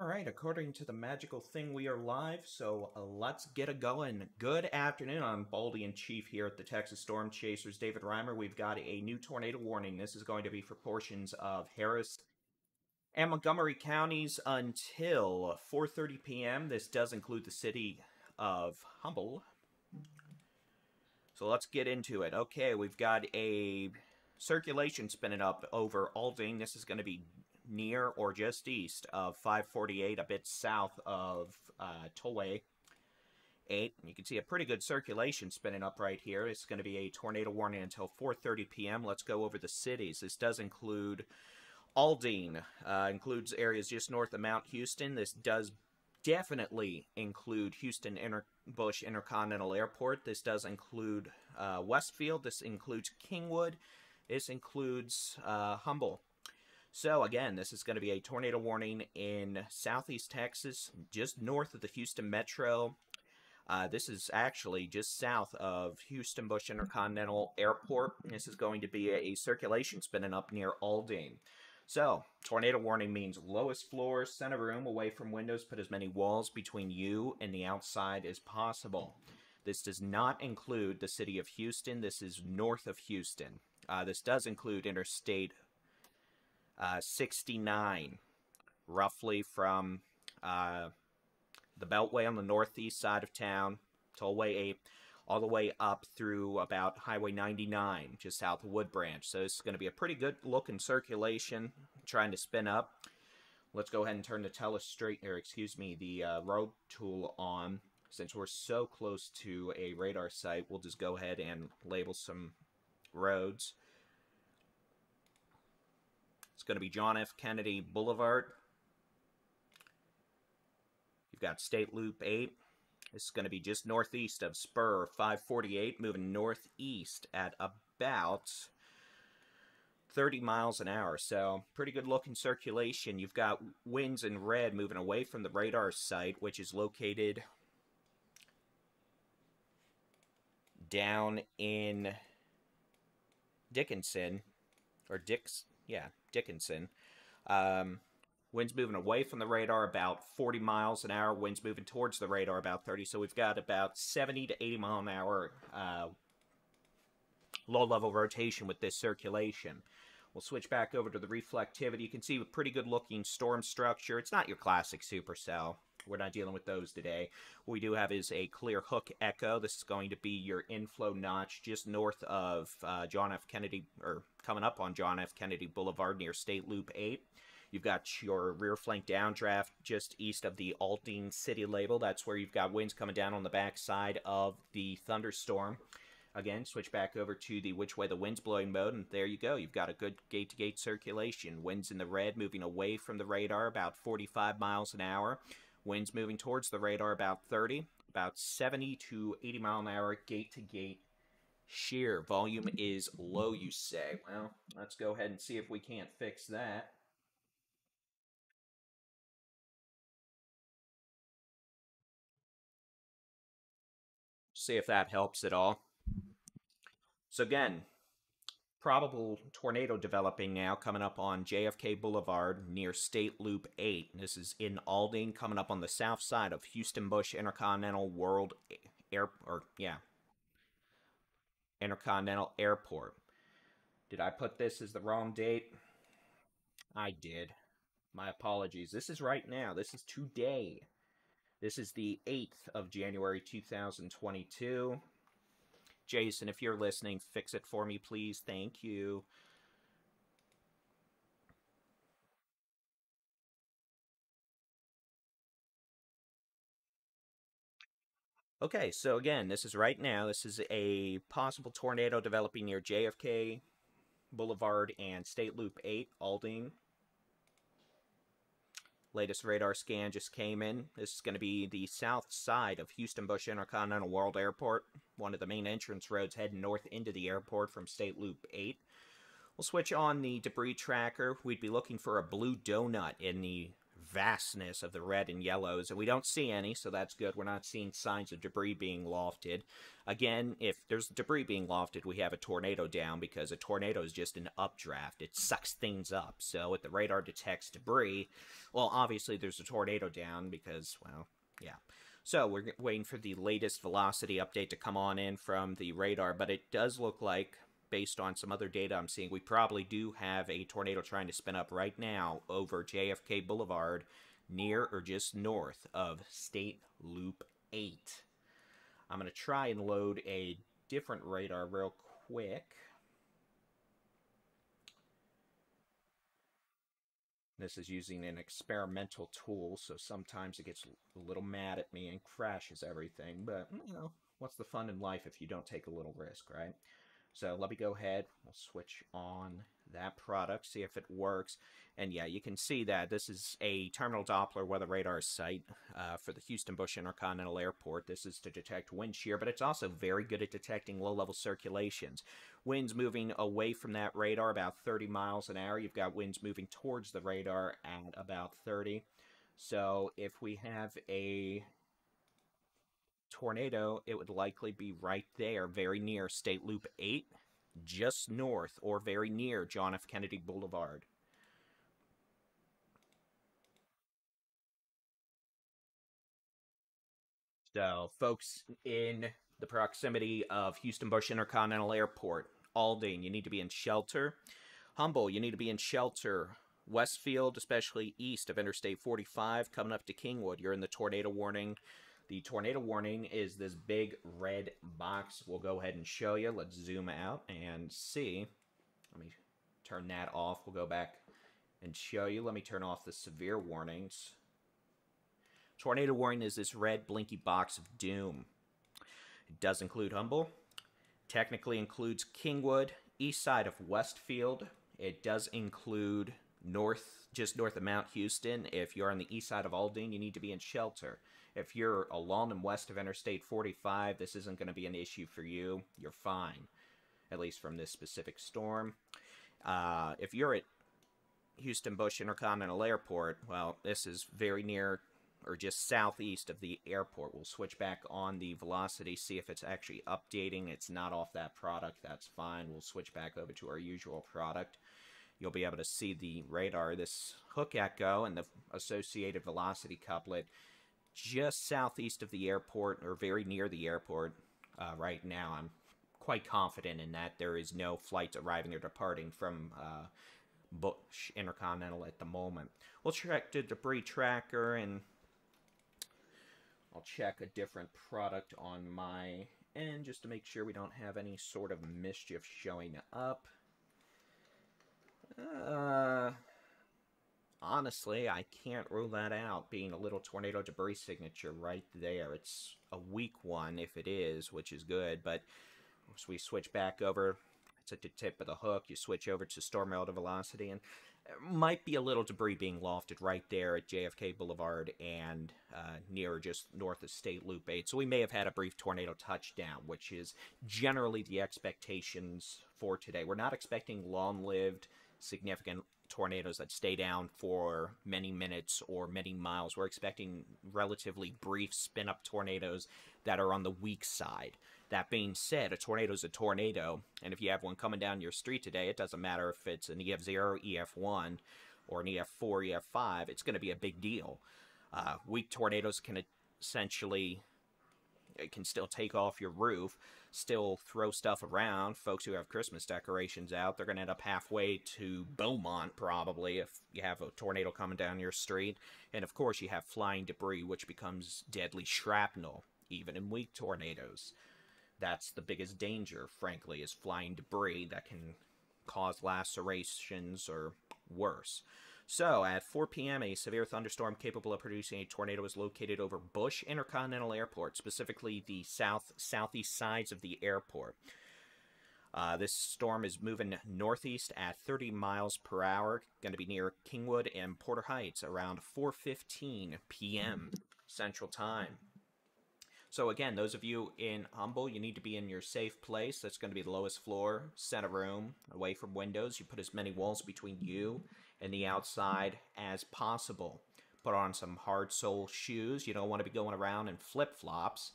All right, according to the magical thing, we are live, so uh, let's get it going. Good afternoon, I'm Baldy and Chief here at the Texas Storm Chasers. David Reimer, we've got a new tornado warning. This is going to be for portions of Harris and Montgomery counties until 4.30 p.m. This does include the city of Humble. So let's get into it. Okay, we've got a circulation spinning up over Aldine. This is going to be near or just east of 548, a bit south of uh, Tollway 8. You can see a pretty good circulation spinning up right here. It's going to be a tornado warning until 4.30 p.m. Let's go over the cities. This does include Aldine, uh, includes areas just north of Mount Houston. This does definitely include Houston Inter Bush Intercontinental Airport. This does include uh, Westfield. This includes Kingwood. This includes uh, Humble. So again, this is going to be a tornado warning in southeast Texas, just north of the Houston Metro. Uh, this is actually just south of Houston Bush Intercontinental Airport. This is going to be a, circulation spinning up near Aldine. So, tornado warning means lowest floor, center room, away from windows, put as many walls between you and the outside as possible. This does not include the city of Houston. This is north of Houston. Uh, this does include Interstate uh, 69, roughly from uh, the Beltway on the northeast side of town, Tollway 8, all the way up through about Highway 99, just south of Wood Branch. So this is going to be a pretty good looking circulation, trying to spin up. Let's go ahead and turn the telestrate, or excuse me, the uh, road tool on. Since we're so close to a radar site, we'll just go ahead and label some roads. It's going to be John F. Kennedy Boulevard. You've got State Loop 8. This is going to be just northeast of Spur 548, moving northeast at about 30 miles an hour. So, pretty good looking circulation. You've got winds in red moving away from the radar site, which is located down in Dickinson, or Dix, yeah, Dickinson. Um, winds moving away from the radar about 40 miles an hour. Winds moving towards the radar about 30. So we've got about 70 to 80 mile an hour uh, low level rotation with this circulation. We'll switch back over to the reflectivity. You can see a pretty good looking storm structure. It's not your classic supercell. We're not dealing with those today. What we do have is a clear hook echo. This is going to be your inflow notch just north of uh, John F. Kennedy, or coming up on John F. Kennedy Boulevard near State Loop 8. You've got your rear flank downdraft just east of the Aldine City label. That's where you've got winds coming down on the backside of the thunderstorm. Again, switch back over to the which way the wind's blowing mode, and there you go. You've got a good gate-to-gate -gate circulation. Winds in the red moving away from the radar about 45 miles an hour. Winds moving towards the radar about 30, about 70 to 80 mile an hour gate to gate shear. Volume is low, you say. Well, let's go ahead and see if we can't fix that. See if that helps at all. So again, probable tornado developing now coming up on JFK Boulevard near State Loop 8. This is in Aldine coming up on the south side of Houston Bush Intercontinental World Air or yeah. Intercontinental Airport. Did I put this as the wrong date? I did. My apologies. This is right now. This is today. This is the 8th of January 2022. Jason, if you're listening, fix it for me, please. Thank you. Okay, so again, this is right now. This is a possible tornado developing near JFK Boulevard and State Loop 8, Aldine. Latest radar scan just came in. This is going to be the south side of Houston Bush Intercontinental World Airport, one of the main entrance roads heading north into the airport from State Loop 8. We'll switch on the debris tracker. We'd be looking for a blue donut in the vastness of the red and yellows, and we don't see any, so that's good. We're not seeing signs of debris being lofted. Again, if there's debris being lofted, we have a tornado down because a tornado is just an updraft. It sucks things up. So if the radar detects debris, well, obviously there's a tornado down because, well, yeah. So we're waiting for the latest velocity update to come on in from the radar, but it does look like based on some other data I'm seeing, we probably do have a tornado trying to spin up right now over JFK Boulevard near or just north of State Loop 8. I'm going to try and load a different radar real quick. This is using an experimental tool, so sometimes it gets a little mad at me and crashes everything, but, mm, you know, what's the fun in life if you don't take a little risk, right? So let me go ahead, we'll switch on that product, see if it works. And yeah, you can see that this is a terminal Doppler weather radar site uh, for the Houston Bush Intercontinental Airport. This is to detect wind shear, but it's also very good at detecting low-level circulations. Winds moving away from that radar about 30 miles an hour. You've got winds moving towards the radar at about 30. So if we have a tornado, it would likely be right there, very near State Loop 8, just north or very near John F. Kennedy Boulevard. So, folks in the proximity of Houston Bush Intercontinental Airport, Aldine, you need to be in shelter. Humble, you need to be in shelter. Westfield, especially east of Interstate 45, coming up to Kingwood, you're in the tornado warning the tornado warning is this big red box. We'll go ahead and show you. Let's zoom out and see. Let me turn that off. We'll go back and show you. Let me turn off the severe warnings. Tornado warning is this red blinky box of doom. It does include Humble. Technically includes Kingwood, east side of Westfield. It does include north, just north of Mount Houston. If you're on the east side of Aldine, you need to be in shelter. If you're along and west of Interstate 45, this isn't going to be an issue for you. You're fine, at least from this specific storm. Uh, if you're at Houston Bush Intercontinental Airport, well, this is very near or just southeast of the airport. We'll switch back on the velocity, see if it's actually updating. It's not off that product. That's fine. We'll switch back over to our usual product. You'll be able to see the radar, this hook echo, and the associated velocity couplet just southeast of the airport, or very near the airport uh, right now. I'm quite confident in that. There is no flights arriving or departing from uh, Bush Intercontinental at the moment. We'll check the debris tracker and I'll check a different product on my end just to make sure we don't have any sort of mischief showing up. Uh, honestly, I can't rule that out being a little tornado debris signature right there. It's a weak one if it is, which is good, but as we switch back over, it's at the tip of the hook, you switch over to storm relative velocity, and might be a little debris being lofted right there at JFK Boulevard and uh, near just north of State Loop 8. So we may have had a brief tornado touchdown, which is generally the expectations for today. We're not expecting long-lived, significant tornadoes that stay down for many minutes or many miles. We're expecting relatively brief spin up tornadoes that are on the weak side. That being said, a tornado is a tornado, and if you have one coming down your street today, it doesn't matter if it's an EF0, EF1, or an EF4, EF5, it's going to be a big deal. Uh, weak tornadoes can essentially it can still take off your roof, still throw stuff around. Folks who have Christmas decorations out, they're going to end up halfway to Beaumont probably if you have a tornado coming down your street. And of course, you have flying debris, which becomes deadly shrapnel, even in weak tornadoes. That's the biggest danger, frankly, is flying debris that can cause lacerations or worse. So, at 4 p.m., a severe thunderstorm capable of producing a tornado was located over Bush Intercontinental Airport, specifically the south southeast sides of the airport. Uh, this storm is moving northeast at 30 miles per hour, going to be near Kingwood and Porter Heights around 4:15 p.m. Central Time. So again, those of you in Humble, you need to be in your safe place. That's going to be the lowest floor, center room, away from windows. You put as many walls between you and the outside as possible. put on some hard sole shoes. You don't want to be going around in flip flops.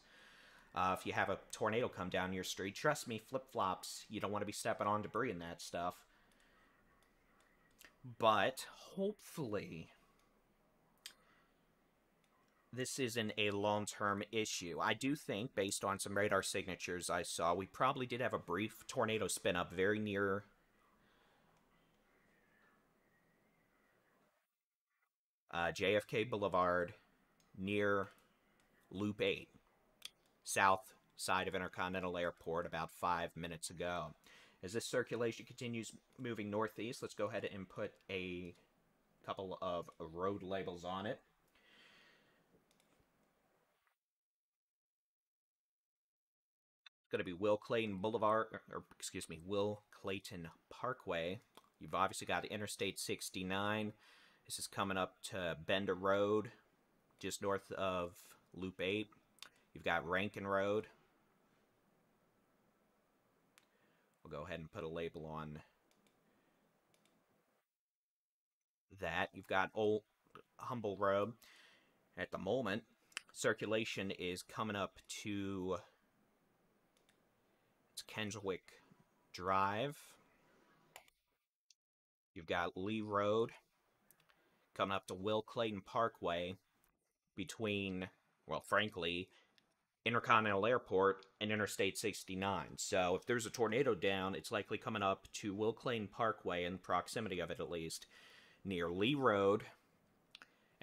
Uh, if you have a tornado come down your street, trust me, flip flops, you don't want to be stepping on debris and that stuff. But hopefully, this isn't a long term issue. I do think, based on some radar signatures I saw, we probably did have a brief tornado spin up very near uh, JFK Boulevard near Loop 8, south side of Intercontinental Airport, about five minutes ago. As this circulation continues moving northeast, let's go ahead and put a couple of road labels on it. It's going to be Will Clayton Boulevard, or excuse me, Will Clayton Parkway. You've obviously got Interstate 69 this is coming up to Bender Road, just north of Loop 8. You've got Rankin Road. We'll go ahead and put a label on that. You've got Old Humble Road. At the moment, circulation is coming up to it's Kendrick Drive. You've got Lee Road coming up to Will Clayton Parkway between, well, frankly, Intercontinental Airport and Interstate 69. So if there's a tornado down, it's likely coming up to Will Clayton Parkway, in proximity of it at least, near Lee Road,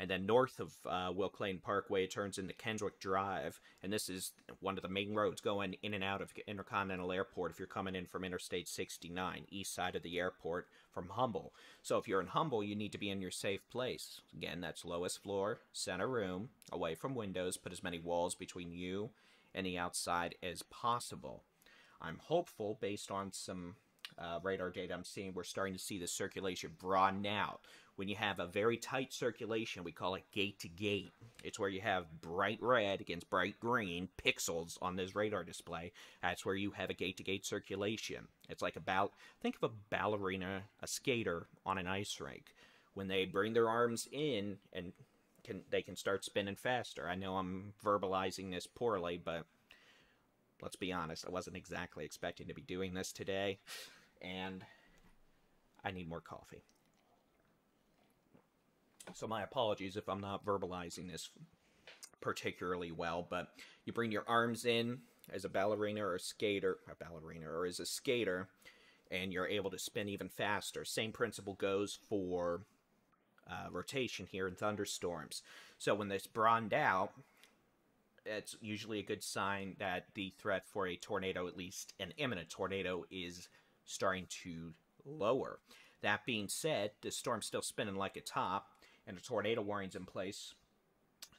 and then north of uh, Will Clayton Parkway, turns into Kendrick Drive, and this is one of the main roads going in and out of Intercontinental Airport if you're coming in from Interstate 69, east side of the airport from Humble. So if you're in Humble, you need to be in your safe place. Again, that's lowest floor, center room, away from windows, put as many walls between you and the outside as possible. I'm hopeful, based on some uh, radar data I'm seeing, we're starting to see the circulation broaden out when you have a very tight circulation, we call it gate to gate. It's where you have bright red against bright green pixels on this radar display. That's where you have a gate to gate circulation. It's like about, think of a ballerina, a skater on an ice rink. When they bring their arms in and can they can start spinning faster. I know I'm verbalizing this poorly, but let's be honest, I wasn't exactly expecting to be doing this today. And I need more coffee. So my apologies if I'm not verbalizing this particularly well, but you bring your arms in as a ballerina or a skater, a ballerina or as a skater, and you're able to spin even faster. Same principle goes for uh, rotation here in thunderstorms. So when this broadened out, it's usually a good sign that the threat for a tornado, at least an imminent tornado, is starting to lower. That being said, the storm's still spinning like a top, and a tornado warning's in place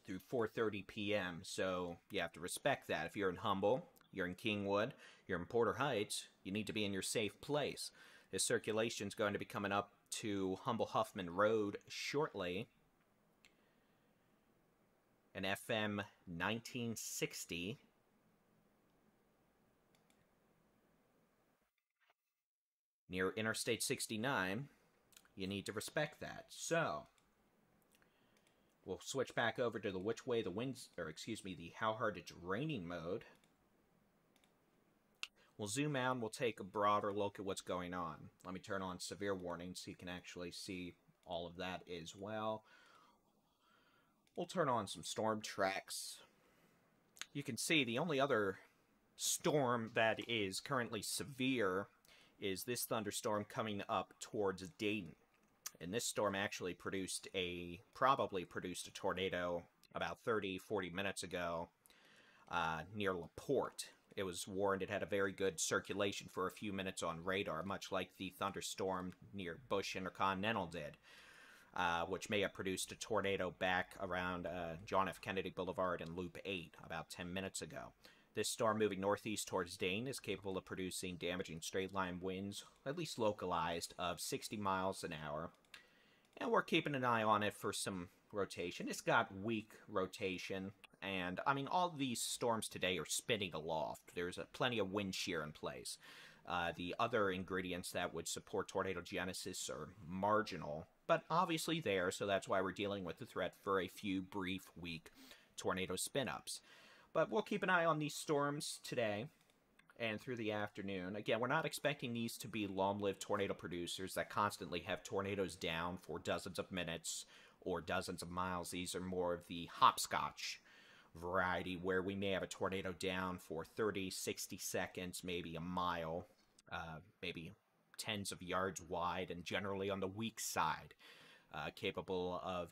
through 4:30 p.m. So you have to respect that. If you're in Humble, you're in Kingwood, you're in Porter Heights, you need to be in your safe place. This circulation is going to be coming up to Humble Huffman Road shortly. An FM 1960 near Interstate 69. You need to respect that. So, We'll switch back over to the which way the winds, or excuse me, the how hard it's raining mode. We'll zoom out and we'll take a broader look at what's going on. Let me turn on severe warning so you can actually see all of that as well. We'll turn on some storm tracks. You can see the only other storm that is currently severe is this thunderstorm coming up towards Dayton. And this storm actually produced a, probably produced a tornado about 30, 40 minutes ago uh, near LaPorte. It was warned it had a very good circulation for a few minutes on radar, much like the thunderstorm near Bush Intercontinental did, uh, which may have produced a tornado back around uh, John F. Kennedy Boulevard and Loop 8 about 10 minutes ago. This storm moving northeast towards Dayton is capable of producing damaging straight line winds, at least localized, of 60 miles an hour and we're keeping an eye on it for some rotation. It's got weak rotation, and I mean, all these storms today are spinning aloft. There's a, plenty of wind shear in place. Uh, the other ingredients that would support tornado genesis are marginal, but obviously there, so that's why we're dealing with the threat for a few brief, weak tornado spin ups. But we'll keep an eye on these storms today and through the afternoon. Again, we're not expecting these to be long-lived tornado producers that constantly have tornadoes down for dozens of minutes or dozens of miles. These are more of the hopscotch variety where we may have a tornado down for 30, 60 seconds, maybe a mile, uh, maybe tens of yards wide, and generally on the weak side, uh, capable of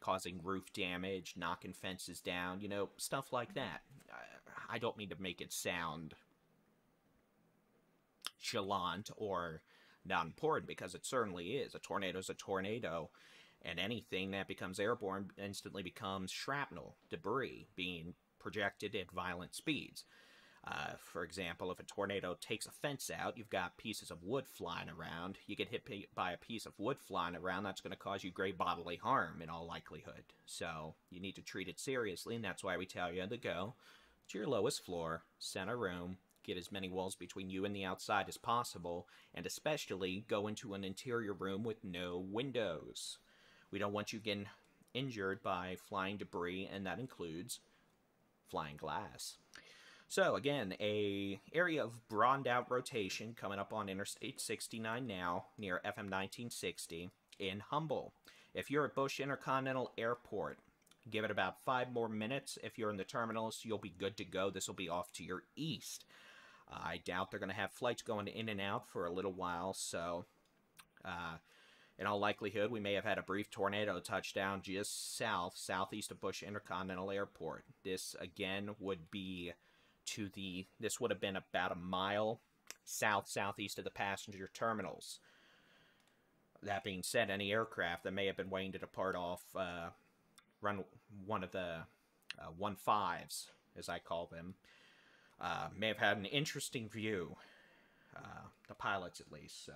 causing roof damage, knocking fences down, you know, stuff like that. I don't mean to make it sound chalant or not important because it certainly is. A tornado is a tornado, and anything that becomes airborne instantly becomes shrapnel, debris being projected at violent speeds. Uh, for example, if a tornado takes a fence out, you've got pieces of wood flying around. You get hit by a piece of wood flying around, that's going to cause you great bodily harm in all likelihood. So you need to treat it seriously, and that's why we tell you to go to your lowest floor, center room, get as many walls between you and the outside as possible, and especially go into an interior room with no windows. We don't want you getting injured by flying debris, and that includes flying glass. So again, a area of broadened out rotation coming up on Interstate 69 now near FM 1960 in Humble. If you're at Bush Intercontinental Airport, give it about five more minutes. If you're in the terminals, you'll be good to go. This will be off to your east. I doubt they're going to have flights going in and out for a little while, so uh, in all likelihood, we may have had a brief tornado touchdown just south, southeast of Bush Intercontinental Airport. This, again, would be to the, this would have been about a mile south, southeast of the passenger terminals. That being said, any aircraft that may have been waiting to depart off uh, run one of the uh, one fives, as I call them, uh, may have had an interesting view. Uh, the pilots, at least. So,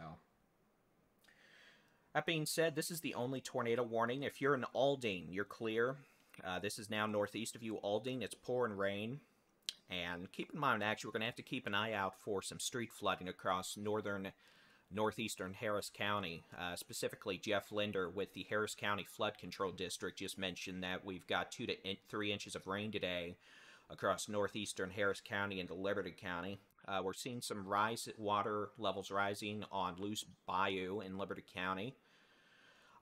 that being said, this is the only tornado warning. If you're in Aldine, you're clear. Uh, this is now northeast of you, Aldine. It's pouring rain. And keep in mind, actually, we're going to have to keep an eye out for some street flooding across northern, northeastern Harris County. Uh, specifically, Jeff Lindner with the Harris County Flood Control District just mentioned that we've got two to in three inches of rain today across northeastern Harris County into Liberty County. Uh, we're seeing some rise water levels rising on Luce Bayou in Liberty County.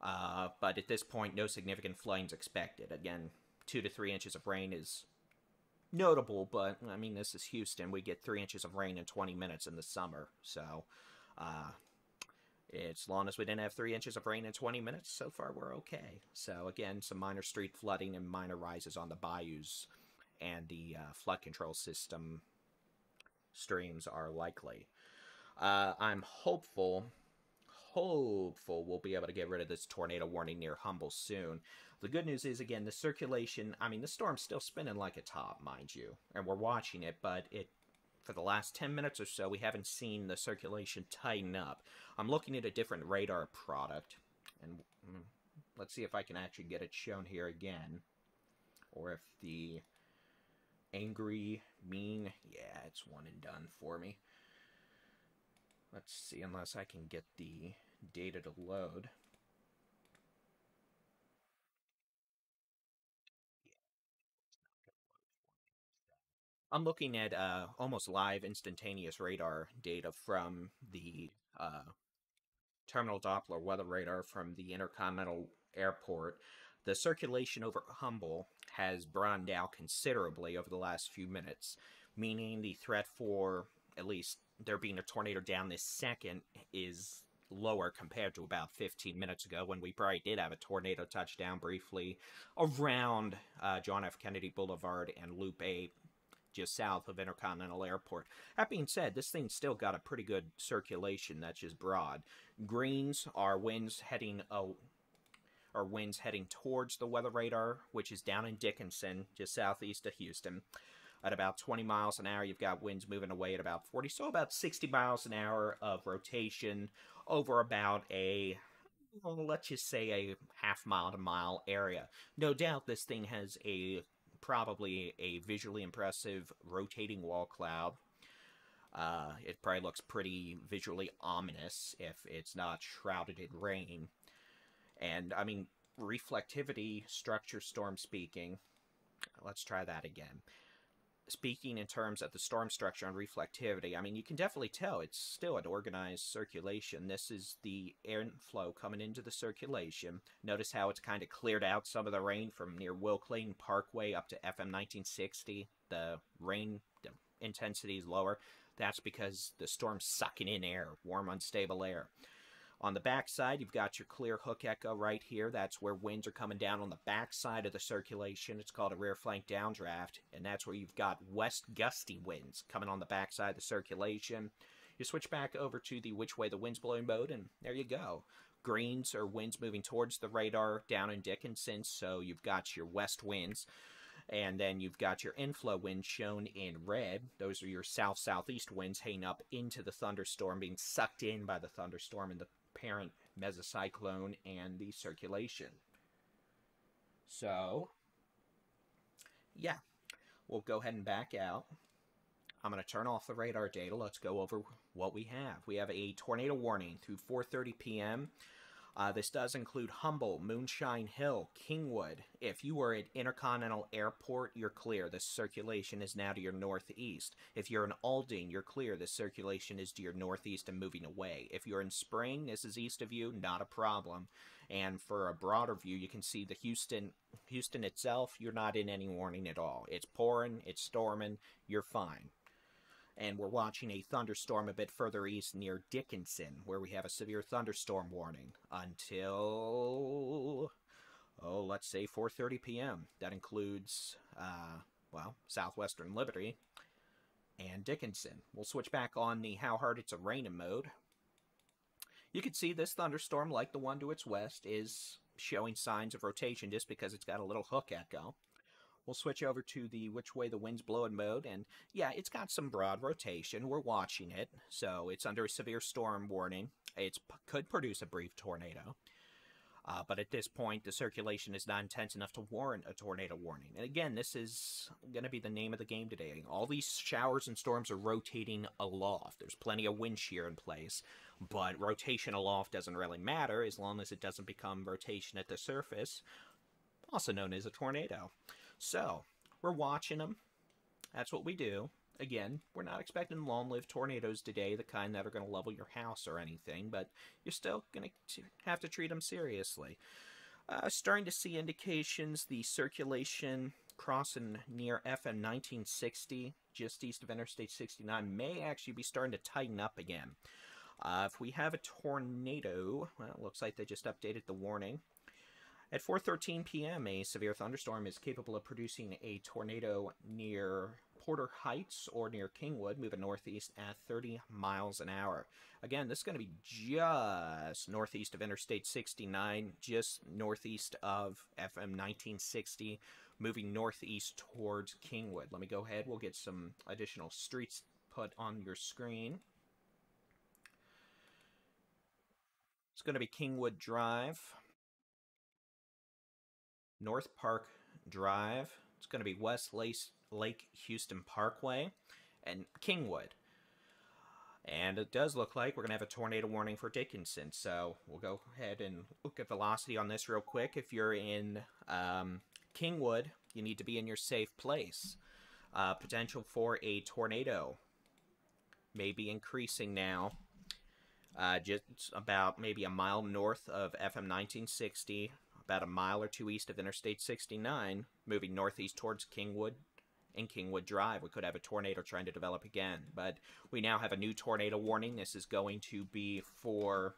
Uh, but at this point, no significant flooding is expected. Again, two to three inches of rain is notable, but I mean, this is Houston. We get three inches of rain in 20 minutes in the summer. So, uh, as long as we didn't have three inches of rain in 20 minutes, so far we're okay. So, again, some minor street flooding and minor rises on the bayous and the uh, flood control system streams are likely. Uh, I'm hopeful, hopeful we'll be able to get rid of this tornado warning near Humble soon. The good news is, again, the circulation, I mean, the storm's still spinning like a top, mind you, and we're watching it, but it for the last 10 minutes or so, we haven't seen the circulation tighten up. I'm looking at a different radar product, and mm, let's see if I can actually get it shown here again, or if the angry, mean. Yeah, it's one and done for me. Let's see, unless I can get the data to load. I'm looking at uh, almost live instantaneous radar data from the uh, terminal Doppler weather radar from the Intercontinental Airport. The circulation over Humble has broadened out considerably over the last few minutes, meaning the threat for at least there being a tornado down this second is lower compared to about 15 minutes ago when we probably did have a tornado touchdown briefly around uh, John F. Kennedy Boulevard and Loop 8 just south of Intercontinental Airport. That being said, this thing's still got a pretty good circulation that's just broad. Greens are winds heading are winds heading towards the weather radar, which is down in Dickinson, just southeast of Houston. At about 20 miles an hour, you've got winds moving away at about 40, so about 60 miles an hour of rotation over about a, well, let's just say a half mile to mile area. No doubt this thing has a probably a visually impressive rotating wall cloud. Uh, it probably looks pretty visually ominous if it's not shrouded in rain And, I mean, reflectivity, structure storm speaking. Let's try that again speaking in terms of the storm structure and reflectivity, I mean, you can definitely tell it's still an organized circulation. This is the airflow coming into the circulation. Notice how it's kind of cleared out some of the rain from near Will Clayton Parkway up to FM 1960. The rain intensity is lower. That's because the storm's sucking in air, warm, unstable air. On the back side, you've got your clear hook echo right here. That's where winds are coming down on the back side of the circulation. It's called a rear flank downdraft, and that's where you've got west gusty winds coming on the back side of the circulation. You switch back over to the which way the wind's blowing mode, and there you go. Greens are winds moving towards the radar down in Dickinson, so you've got your west winds. And then you've got your inflow winds shown in red. Those are your south-southeast winds heading up into the thunderstorm, being sucked in by the thunderstorm, and the parent mesocyclone and the circulation. So, yeah, we'll go ahead and back out. I'm going to turn off the radar data. Let's go over what we have. We have a tornado warning through 4.30 p.m. Uh, this does include Humble, Moonshine Hill, Kingwood. If you are at Intercontinental Airport, you're clear. The circulation is now to your northeast. If you're in Aldine, you're clear. The circulation is to your northeast and moving away. If you're in Spring, this is east of you, not a problem. And for a broader view, you can see the Houston, Houston itself, you're not in any warning at all. It's pouring, it's storming, you're fine and we're watching a thunderstorm a bit further east near Dickinson, where we have a severe thunderstorm warning until, oh, let's say 4.30 p.m. That includes, uh, well, southwestern Liberty and Dickinson. We'll switch back on the how hard it's a raining mode. You can see this thunderstorm, like the one to its west, is showing signs of rotation just because it's got a little hook echo. We'll switch over to the which way the wind's blowing mode, and yeah, it's got some broad rotation. We're watching it, so it's under a severe storm warning. It could produce a brief tornado. Uh, but at this point, the circulation is not intense enough to warrant a tornado warning. And again, this is going to be the name of the game today. All these showers and storms are rotating aloft. There's plenty of wind shear in place, but rotation aloft doesn't really matter as long as it doesn't become rotation at the surface, also known as a tornado. So, we're watching them. That's what we do. Again, we're not expecting long-lived tornadoes today, the kind that are going to level your house or anything, but you're still going to have to treat them seriously. Uh, starting to see indications the circulation crossing near FM 1960, just east of Interstate 69, may actually be starting to tighten up again. Uh, if we have a tornado, well, it looks like they just updated the warning. At 4.13 p.m., a severe thunderstorm is capable of producing a tornado near Porter Heights or near Kingwood, moving northeast at 30 miles an hour. Again, this is going to be just northeast of Interstate 69, just northeast of FM 1960, moving northeast towards Kingwood. Let me go ahead. We'll get some additional streets put on your screen. It's going to be Kingwood Drive. North Park Drive. It's going to be West Lake Houston Parkway and Kingwood. And it does look like we're going to have a tornado warning for Dickinson. So we'll go ahead and look at velocity on this real quick. If you're in um, Kingwood, you need to be in your safe place. Uh, potential for a tornado may be increasing now. Uh, just about maybe a mile north of FM 1960 about a mile or two east of Interstate 69, moving northeast towards Kingwood and Kingwood Drive. We could have a tornado trying to develop again, but we now have a new tornado warning. This is going to be for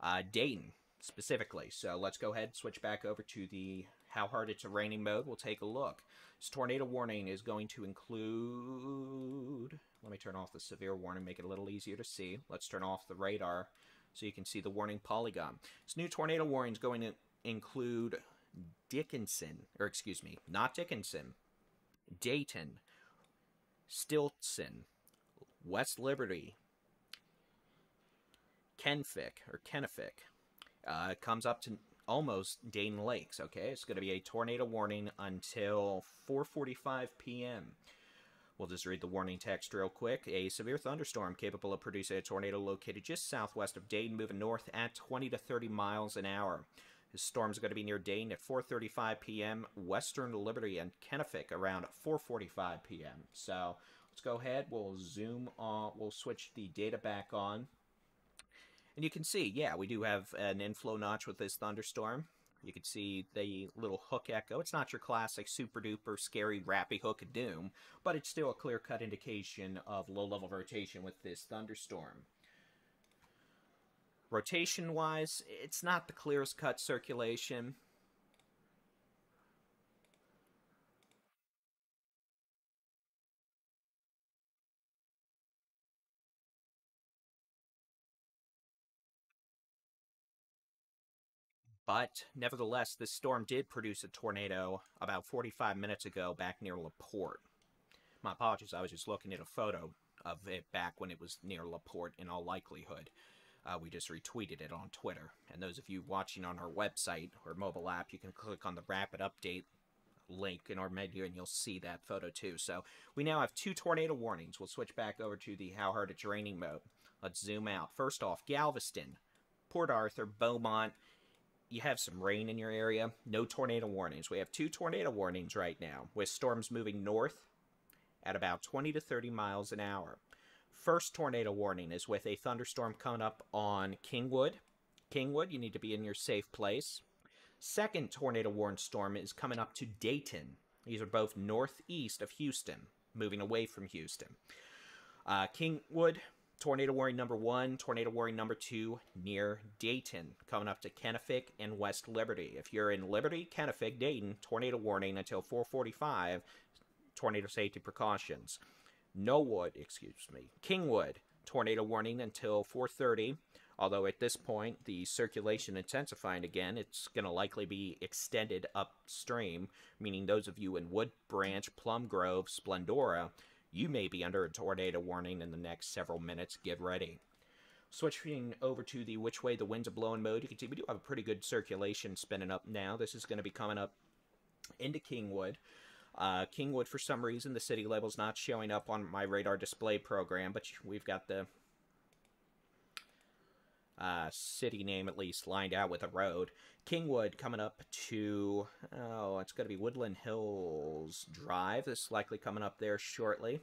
uh, Dayton specifically. So let's go ahead and switch back over to the how hard it's raining mode. We'll take a look. This tornado warning is going to include... Let me turn off the severe warning, make it a little easier to see. Let's turn off the radar so you can see the warning polygon. This new tornado warning is going to include Dickinson, or excuse me, not Dickinson, Dayton, Stilson, West Liberty, Kenfick, or Kenefick. Uh, comes up to almost Dayton Lakes, okay? It's going to be a tornado warning until 4.45 p.m. We'll just read the warning text real quick. A severe thunderstorm capable of producing a tornado located just southwest of Dayton, moving north at 20 to 30 miles an hour. The storm's going to be near Dayton at 4:35 p.m. Western Liberty and Kenefick around 4:45 p.m. So let's go ahead. We'll zoom on. We'll switch the data back on, and you can see, yeah, we do have an inflow notch with this thunderstorm. You can see the little hook echo. It's not your classic super duper scary rappy hook of doom, but it's still a clear cut indication of low level rotation with this thunderstorm. Rotation wise, it's not the clearest cut circulation. But nevertheless, this storm did produce a tornado about 45 minutes ago back near LaPorte. My apologies, I was just looking at a photo of it back when it was near LaPorte in all likelihood. Uh, we just retweeted it on Twitter. And those of you watching on our website or mobile app, you can click on the rapid update link in our menu and you'll see that photo too. So we now have two tornado warnings. We'll switch back over to the how hard it's raining mode. Let's zoom out. First off, Galveston, Port Arthur, Beaumont, you have some rain in your area, no tornado warnings. We have two tornado warnings right now, with storms moving north at about 20 to 30 miles an hour. First tornado warning is with a thunderstorm coming up on Kingwood. Kingwood, you need to be in your safe place. Second tornado warning storm is coming up to Dayton. These are both northeast of Houston, moving away from Houston. Uh, Kingwood, tornado warning number one, tornado warning number two near Dayton, coming up to Kenefick and West Liberty. If you're in Liberty, Kenefick, Dayton, tornado warning until 445, tornado safety precautions. Norwood, excuse me, Kingwood, tornado warning until 430. Although at this point, the circulation intensifying again, it's going to likely be extended upstream, meaning those of you in Wood Branch, Plum Grove, Splendora, you may be under a tornado warning in the next several minutes. Get ready. Switching over to the which way the winds are blowing mode, you can see we do have a pretty good circulation spinning up now. This is going to be coming up into Kingwood. Uh, Kingwood, for some reason, the city label's not showing up on my radar display program, but we've got the uh, city name at least lined out with a road. Kingwood coming up to, oh, it's going to be Woodland Hills Drive. This is likely coming up there shortly.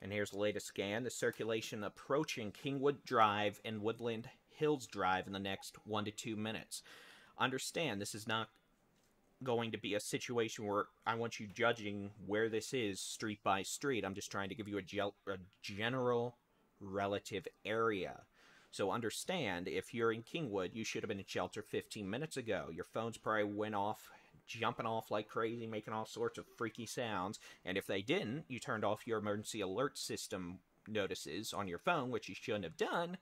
And here's the latest scan. The circulation approaching Kingwood Drive and Woodland Hills Drive in the next one to two minutes. Understand, this is not going to be a situation where I want you judging where this is street by street. I'm just trying to give you a, gel- a general relative area. So understand, if you're in Kingwood, you should have been in shelter 15 minutes ago. Your phones probably went off, jumping off like crazy, making all sorts of freaky sounds. And if they didn't, you turned off your emergency alert system notices on your phone, which you shouldn't have done,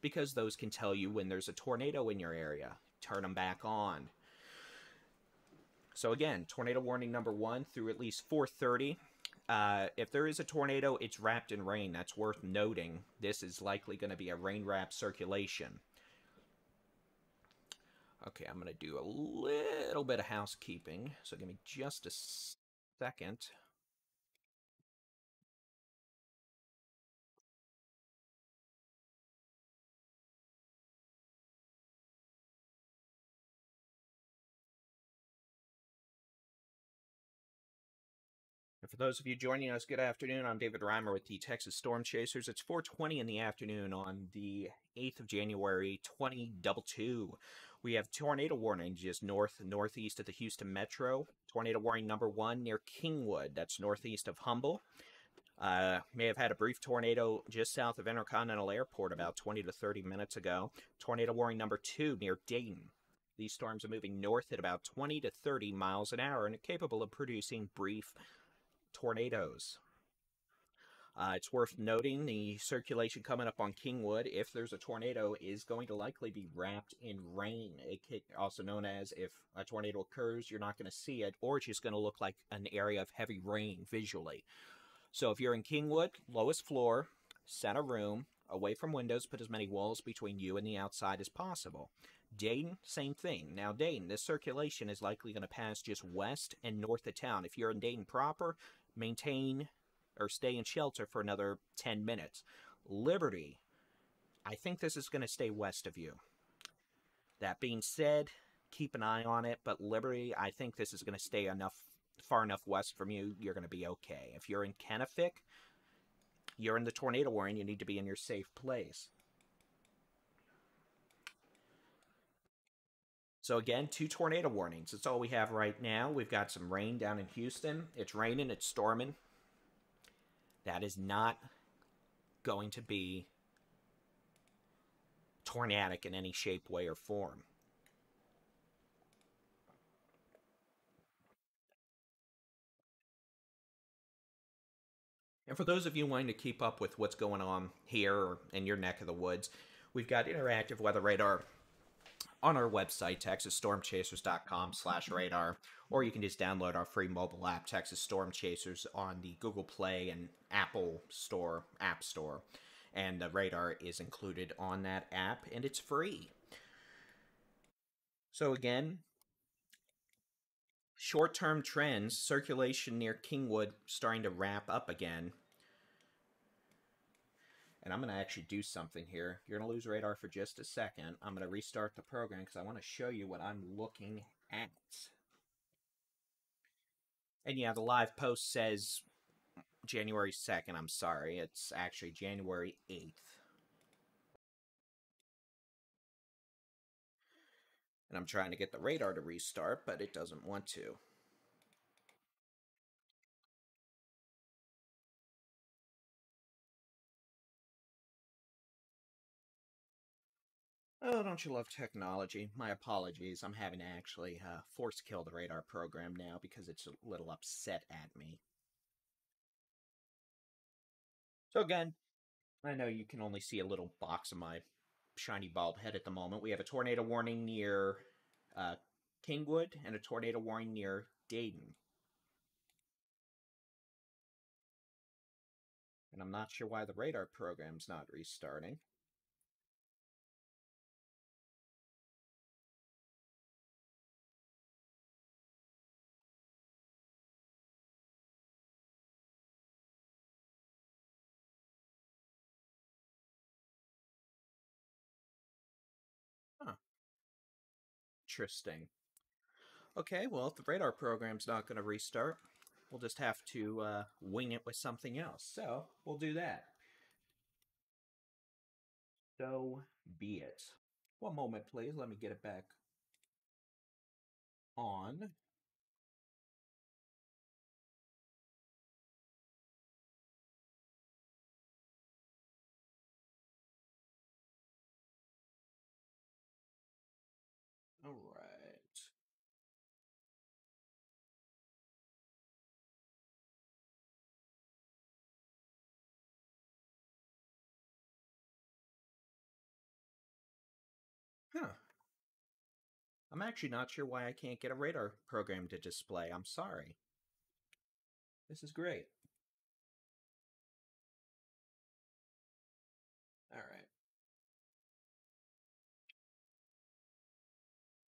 because those can tell you when there's a tornado in your area. Turn them back on. So again, tornado warning number one through at least 4:30. Uh, if there is a tornado, it's wrapped in rain. That's worth noting. This is likely going to be a rain wrap circulation. Okay, I'm going to do a little bit of housekeeping. So give me just a second. For those of you joining us, good afternoon. I'm David Reimer with the Texas Storm Chasers. It's 4:20 in the afternoon on the 8th of January, 2022. We have tornado warning just north northeast of the Houston Metro. Tornado warning number one near Kingwood. That's northeast of Humble. Uh, may have had a brief tornado just south of Intercontinental Airport about 20 to 30 minutes ago. Tornado warning number two near Dayton. These storms are moving north at about 20 to 30 miles an hour and are capable of producing brief tornadoes. Uh, it's worth noting the circulation coming up on Kingwood, if there's a tornado, is going to likely be wrapped in rain. It also known as if a tornado occurs, you're not going to see it, or it's just going to look like an area of heavy rain visually. So if you're in Kingwood, lowest floor, center room, away from windows, put as many walls between you and the outside as possible. Dayton, same thing. Now, Dayton, this circulation is likely going to pass just west and north of town. If you're in Dayton proper, maintain or stay in shelter for another 10 minutes. Liberty, I think this is going to stay west of you. That being said, keep an eye on it, but Liberty, I think this is going to stay enough far enough west from you, you're going to be okay. If you're in Kenefick, you're in the tornado warning, you need to be in your safe place. So again, two tornado warnings. That's all we have right now. We've got some rain down in Houston. It's raining, it's storming. That is not going to be tornadic in any shape, way, or form. And for those of you wanting to keep up with what's going on here or in your neck of the woods, we've got interactive weather radar on our website, texasstormchasers.com slash radar, or you can just download our free mobile app, Texas Storm Chasers, on the Google Play and Apple Store, App Store. And the radar is included on that app, and it's free. So again, short-term trends, circulation near Kingwood starting to wrap up again. And I'm going to actually do something here. You're going to lose radar for just a second. I'm going to restart the program because I want to show you what I'm looking at. And yeah, the live post says January 2nd. I'm sorry. It's actually January 8th. And I'm trying to get the radar to restart, but it doesn't want to. Oh, don't you love technology? My apologies. I'm having to actually uh, force kill the radar program now because it's a little upset at me. So again, I know you can only see a little box of my shiny bald head at the moment. We have a tornado warning near uh, Kingwood and a tornado warning near Dayton. And I'm not sure why the radar program's not restarting. Interesting. Okay, well, if the radar program's not going to restart, we'll just have to uh, wing it with something else. So, we'll do that. So be it. One moment, please. Let me get it back on. I'm actually not sure why I can't get a radar program to display. I'm sorry. This is great. All right.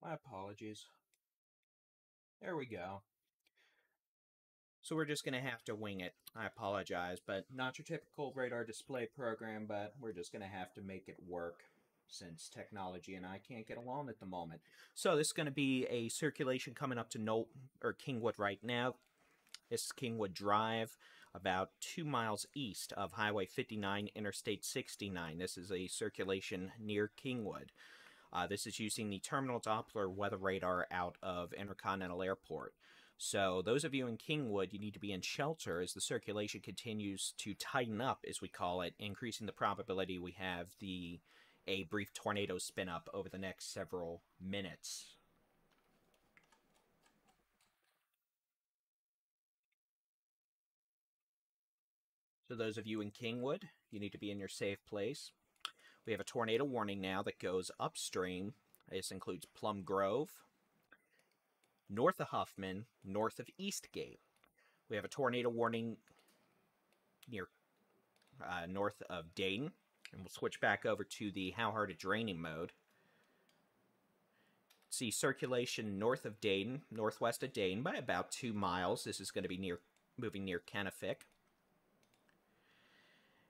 My apologies. There we go. So we're just going to have to wing it. I apologize, but not your typical radar display program, but we're just going to have to make it work since technology and I can't get along at the moment. So this is going to be a circulation coming up to no or Kingwood right now. This is Kingwood Drive, about two miles east of Highway 59, Interstate 69. This is a circulation near Kingwood. Uh, this is using the Terminal Doppler weather radar out of Intercontinental Airport. So those of you in Kingwood, you need to be in shelter as the circulation continues to tighten up, as we call it, increasing the probability we have the a brief tornado spin up over the next several minutes. So those of you in Kingwood, you need to be in your safe place. We have a tornado warning now that goes upstream. This includes Plum Grove, north of Huffman, north of Eastgate. We have a tornado warning near uh, north of Dayton. And we'll switch back over to the how hard it draining mode. See circulation north of Dayton, northwest of Dayton by about two miles. This is going to be near moving near Kenefick.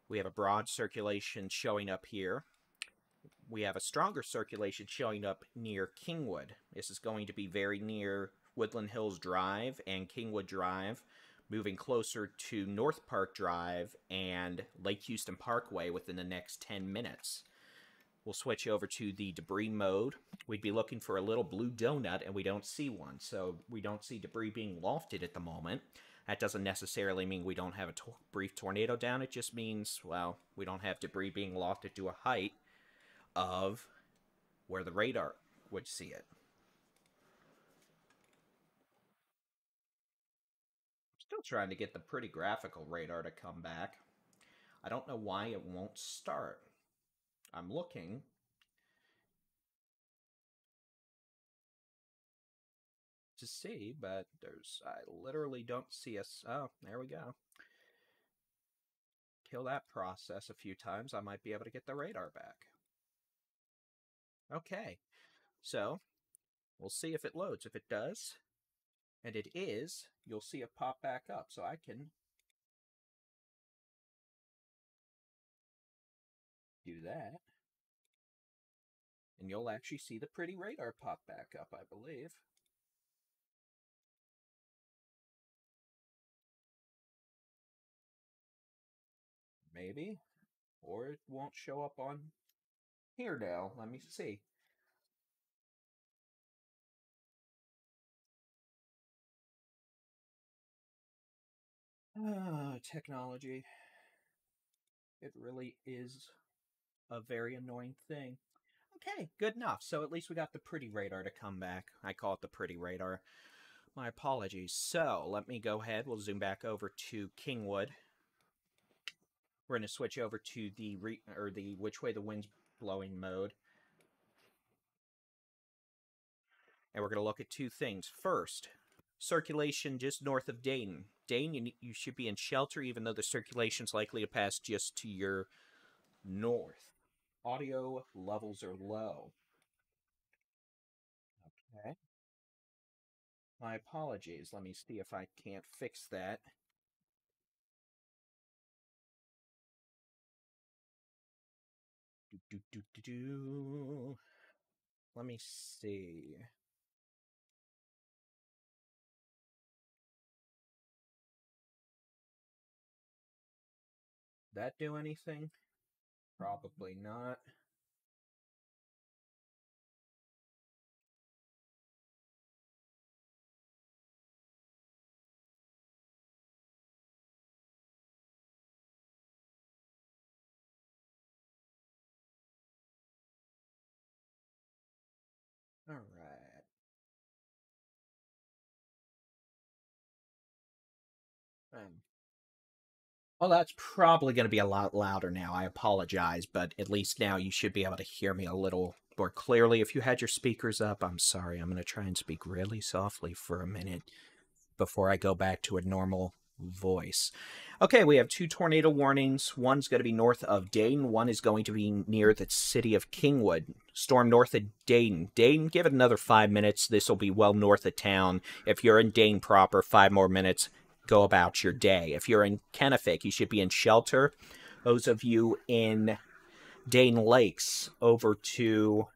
We have a broad circulation showing up here. we have a stronger circulation showing up near Kingwood. This is going to be very near Woodland Hills Drive and Kingwood Drive, moving closer to North Park Drive and Lake Houston Parkway within the next 10 minutes. We'll switch over to the debris mode. We'd be looking for a little blue donut, and we don't see one. So we don't see debris being lofted at the moment. That doesn't necessarily mean we don't have a to brief tornado down. It just means, well, we don't have debris being lofted to a height of where the radar would see it. Still trying to get the pretty graphical radar to come back. I don't know why it won't start. I'm looking. To see, but there's, I literally don't see us. Oh, there we go. Kill that process a few times, I might be able to get the radar back. Okay, so we'll see if it loads. If it does, and it is, you'll see it pop back up. So I can do that. And you'll actually see the pretty radar pop back up, I believe. Maybe. Or it won't show up on here now. Let me see. Ah, technology. It really is a very annoying thing. Okay, good enough. So at least we got the pretty radar to come back. I call it the pretty radar. My apologies. So let me go ahead. We'll zoom back over to Kingwood. We're going to switch over to the re or the which way the wind's blowing mode. And we're going to look at two things. First, circulation just north of Dayton. You, you should be in shelter even though the circulation's likely to pass just to your north. Audio levels are low. Okay. My apologies. Let me see if I can't fix that. Do, do, do, do, do. Let me see. That do anything? Probably not. All right. Um, well, that's probably going to be a lot louder now. I apologize, but at least now you should be able to hear me a little more clearly. If you had your speakers up, I'm sorry. I'm going to try and speak really softly for a minute before I go back to a normal voice. Okay, we have two tornado warnings. One's going to be north of Dayton. One is going to be near the city of Kingwood. Storm north of Dayton. Dayton, give it another five minutes. This will be well north of town. If you're in Dayton proper, five more minutes, go about your day. If you're in Kenefick, you should be in shelter. Those of you in Dayton Lakes, over to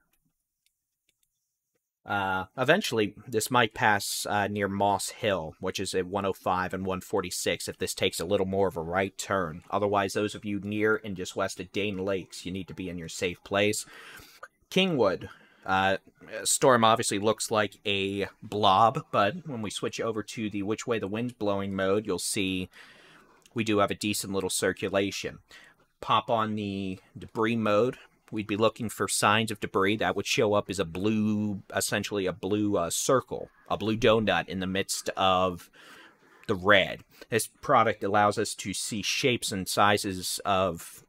uh, eventually, this might pass uh, near Moss Hill, which is at 105 and 146 if this takes a little more of a right turn. Otherwise, those of you near and just west of Dayton Lakes, you need to be in your safe place. Kingwood. Uh, storm obviously looks like a blob, but when we switch over to the which way the wind's blowing mode, you'll see we do have a decent little circulation. Pop on the debris mode, we'd be looking for signs of debris that would show up as a blue, essentially a blue uh, circle, a blue donut in the midst of the red. This product allows us to see shapes and sizes of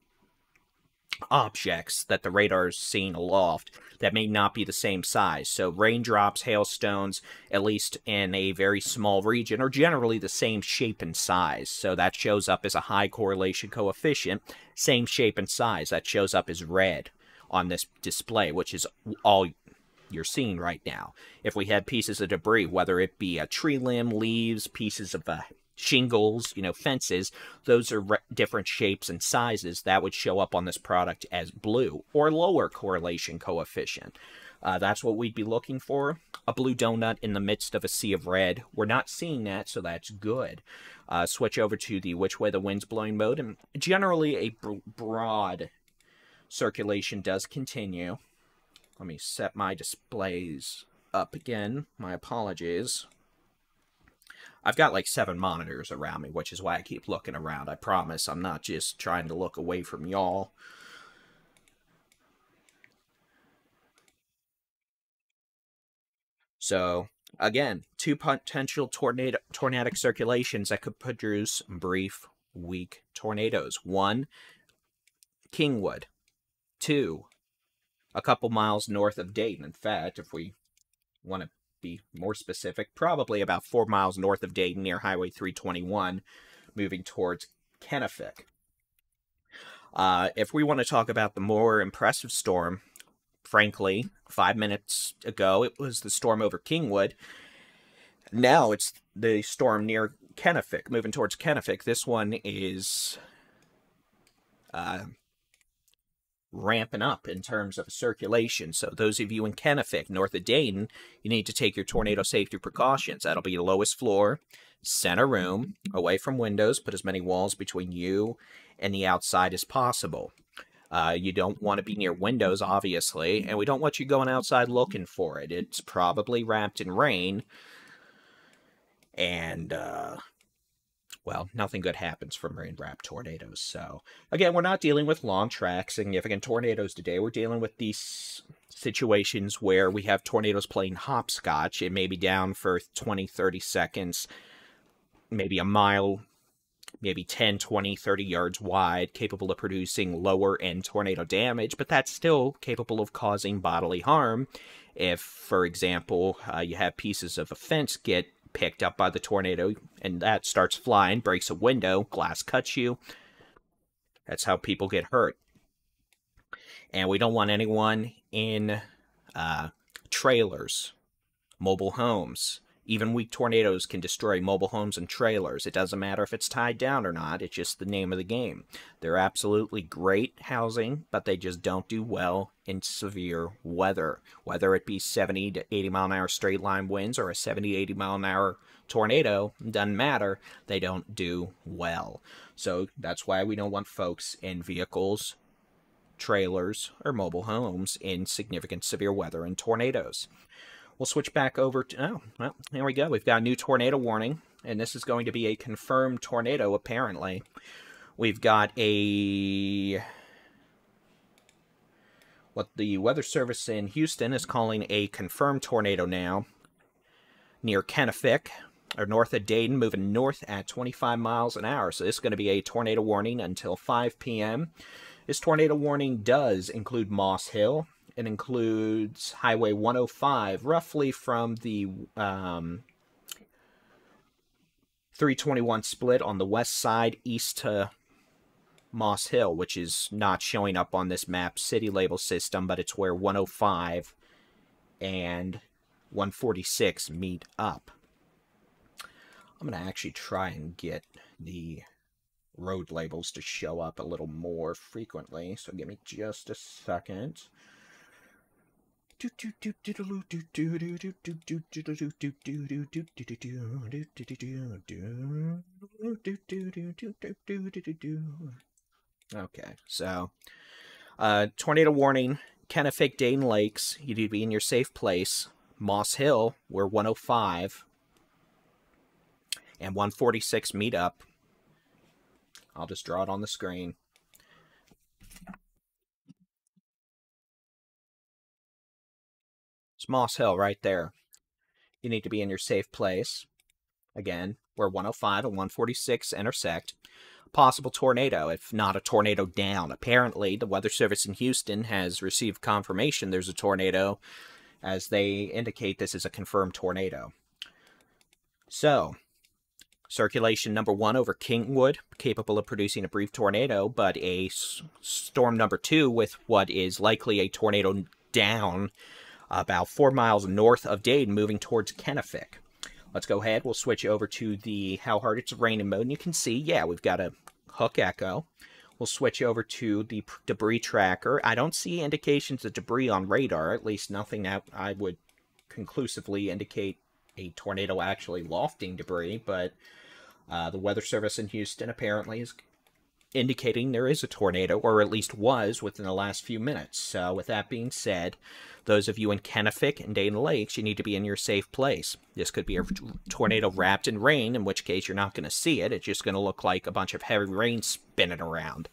objects that the radar is seeing aloft that may not be the same size. So raindrops, hailstones, at least in a very small region, are generally the same shape and size. So that shows up as a high correlation coefficient, same shape and size. That shows up as red on this display, which is all you're seeing right now. If we had pieces of debris, whether it be a tree limb, leaves, pieces of a shingles, you know, fences, those are re- different shapes and sizes that would show up on this product as blue or lower correlation coefficient. Uh, that's what we'd be looking for. A blue donut in the midst of a sea of red. We're not seeing that, so that's good. Uh, switch over to the which way the wind's blowing mode, and generally a broad circulation does continue. Let me set my displays up again. My apologies. I've got like seven monitors around me, which is why I keep looking around. I promise I'm not just trying to look away from y'all. So, again, two potential tornado tornadic circulations that could produce brief, weak tornadoes. One, Kingwood. Two, a couple miles north of Dayton. In fact, if we want to be more specific, probably about four miles north of Dayton near Highway 321, moving towards Kenefick. Uh, if we want to talk about the more impressive storm, frankly, five minutes ago it was the storm over Kingwood. Now it's the storm near Kenefick, moving towards Kenefick. This one is uh, ramping up in terms of circulation. So those of you in Kenefick, north of Dayton, you need to take your tornado safety precautions. That'll be the lowest floor, center room, away from windows, put as many walls between you and the outside as possible. Uh, you don't want to be near windows, obviously, and we don't want you going outside looking for it. It's probably wrapped in rain, and uh, well, nothing good happens from rain wrapped tornadoes. So, again, we're not dealing with long track, significant tornadoes today. We're dealing with these situations where we have tornadoes playing hopscotch. It may be down for 20, 30 seconds, maybe a mile, maybe 10, 20, 30 yards wide, capable of producing lower end tornado damage, but that's still capable of causing bodily harm. If, for example, uh, you have pieces of a fence get picked up by the tornado, and that starts flying, breaks a window, glass cuts you. That's how people get hurt. And we don't want anyone in uh, trailers, mobile homes, even weak tornadoes can destroy mobile homes and trailers. It doesn't matter if it's tied down or not, it's just the name of the game. They're absolutely great housing, but they just don't do well in severe weather. Whether it be 70 to 80 mile an hour straight line winds or a 70 80 mile an hour tornado, doesn't matter. They don't do well. So that's why we don't want folks in vehicles, trailers, or mobile homes in significant severe weather and tornadoes. We'll switch back over to, oh, well, there we go. We've got a new tornado warning, and this is going to be a confirmed tornado, apparently. We've got a, what the Weather Service in Houston is calling a confirmed tornado now, near Kenefick, or north of Dayton, moving north at 25 miles an hour. So this is going to be a tornado warning until 5 p.m. This tornado warning does include Moss Hill, it includes Highway 105, roughly from the um, 321 split on the west side east to Moss Hill, which is not showing up on this map city label system, but it's where 105 and 146 meet up. I'm going to actually try and get the road labels to show up a little more frequently, so give me just a second. Okay, so uh, tornado warning, Kenefick, Dayton Lakes. You need to be in your safe place. Moss Hill, where 105 and 146 meet up. I'll just draw it on the screen. It's Moss Hill right there. You need to be in your safe place. Again, where 105 and 146 intersect. Possible tornado, if not a tornado down. Apparently, the Weather Service in Houston has received confirmation there's a tornado, as they indicate this is a confirmed tornado. So, circulation number one over Kingwood, capable of producing a brief tornado, but a storm number two with what is likely a tornado down about four miles north of Dayton, moving towards Kenefick. Let's go ahead. We'll switch over to the how hard it's raining mode. And you can see, yeah, we've got a hook echo. We'll switch over to the debris tracker. I don't see indications of debris on radar, at least nothing that I would conclusively indicate a tornado actually lofting debris, but uh, the Weather Service in Houston apparently is indicating there is a tornado, or at least was within the last few minutes. So, with that being said, those of you in Kenefick and Dayton Lakes, you need to be in your safe place. This could be a tornado wrapped in rain, in which case you're not going to see it. It's just going to look like a bunch of heavy rain spinning around.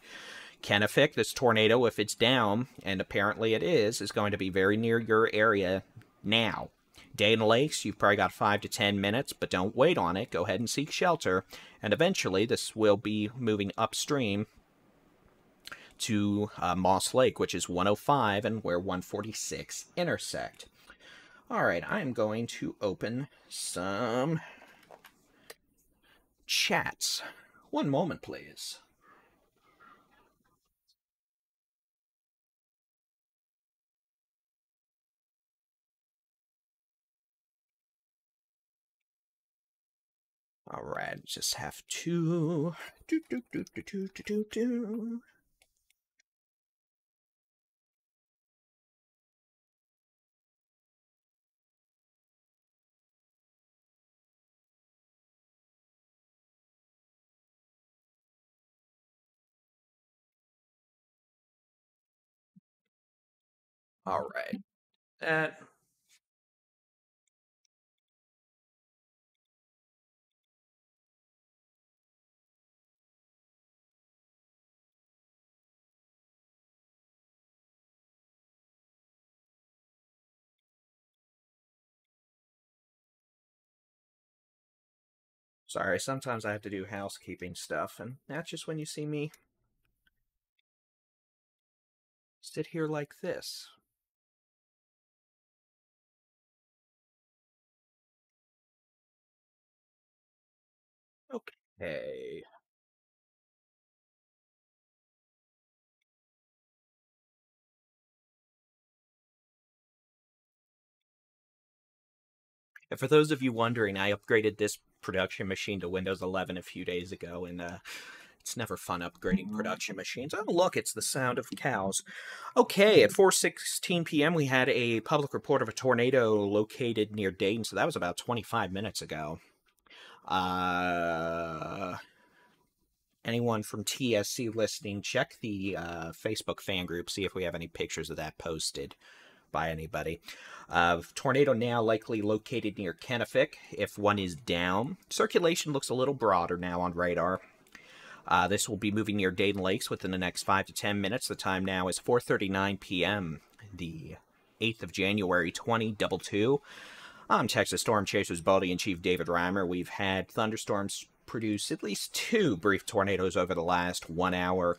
Kenefick, this tornado, if it's down, and apparently it is, is going to be very near your area now. Dayton Lakes, you've probably got five to ten minutes, but don't wait on it. Go ahead and seek shelter. And eventually, this will be moving upstream to uh, Moss Lake, which is 105 and where 146 intersect. All right, I'm going to open some chats. One moment, please. All right, just have to do do do do do do do All right. That Sorry, sometimes I have to do housekeeping stuff, and that's just when you see me sit here like this. Okay. And for those of you wondering, I upgraded this production machine to Windows 11 a few days ago, and uh, it's never fun upgrading production machines. Oh, look, it's the sound of cows. Okay, at 4.16 p.m., we had a public report of a tornado located near Dayton, so that was about 25 minutes ago. Uh, anyone from TSC listening, check the uh, Facebook fan group, see if we have any pictures of that posted by anybody. Uh, tornado now likely located near Kenefick if one is down. Circulation looks a little broader now on radar. Uh, this will be moving near Dayton Lakes within the next 5 to 10 minutes. The time now is 4.39 p.m. The 8th of January, 2022. I'm Texas Storm Chasers Baldy and Chief David Reimer. We've had thunderstorms produce at least two brief tornadoes over the last one hour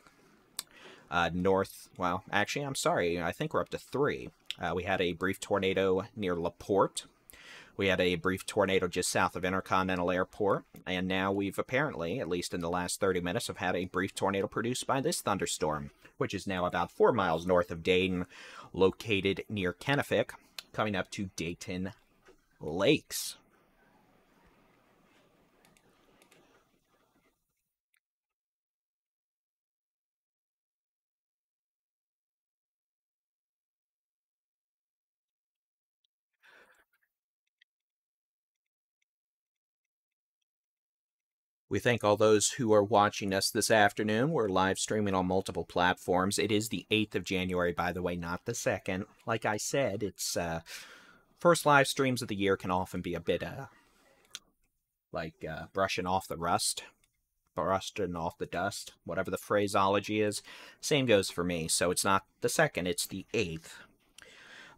uh, north. Well, actually, I'm sorry. I think we're up to three. Uh, we had a brief tornado near LaPorte. We had a brief tornado just south of Intercontinental Airport, and now we've apparently, at least in the last 30 minutes, have had a brief tornado produced by this thunderstorm, which is now about four miles north of Dayton, located near Kenefick, coming up to Dayton Lakes. We thank all those who are watching us this afternoon. We're live streaming on multiple platforms. It is the 8th of January, by the way, not the 2nd. Like I said, it's uh, first live streams of the year can often be a bit uh, like uh, brushing off the rust, brushing off the dust, whatever the phraseology is. Same goes for me. So it's not the 2nd, it's the 8th.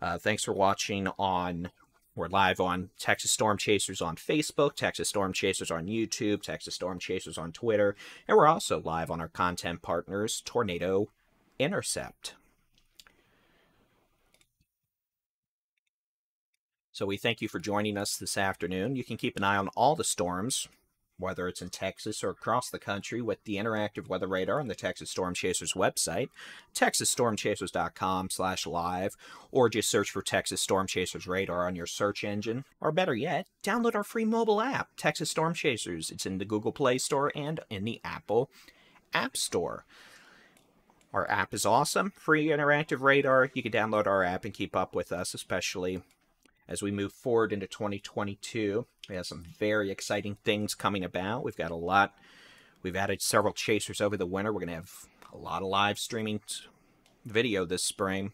Uh, thanks for watching on we're live on Texas Storm Chasers on Facebook, Texas Storm Chasers on YouTube, Texas Storm Chasers on Twitter, and we're also live on our content partners, Tornado Intercept. So we thank you for joining us this afternoon. You can keep an eye on all the storms whether it's in Texas or across the country, with the interactive weather radar on the Texas Storm Chasers website, texasstormchasers.com slash live, or just search for Texas Storm Chasers radar on your search engine. Or better yet, download our free mobile app, Texas Storm Chasers. It's in the Google Play Store and in the Apple App Store. Our app is awesome. Free interactive radar. You can download our app and keep up with us, especially as we move forward into 2022. We have some very exciting things coming about. We've got a lot. We've added several chasers over the winter. We're going to have a lot of live streaming video this spring.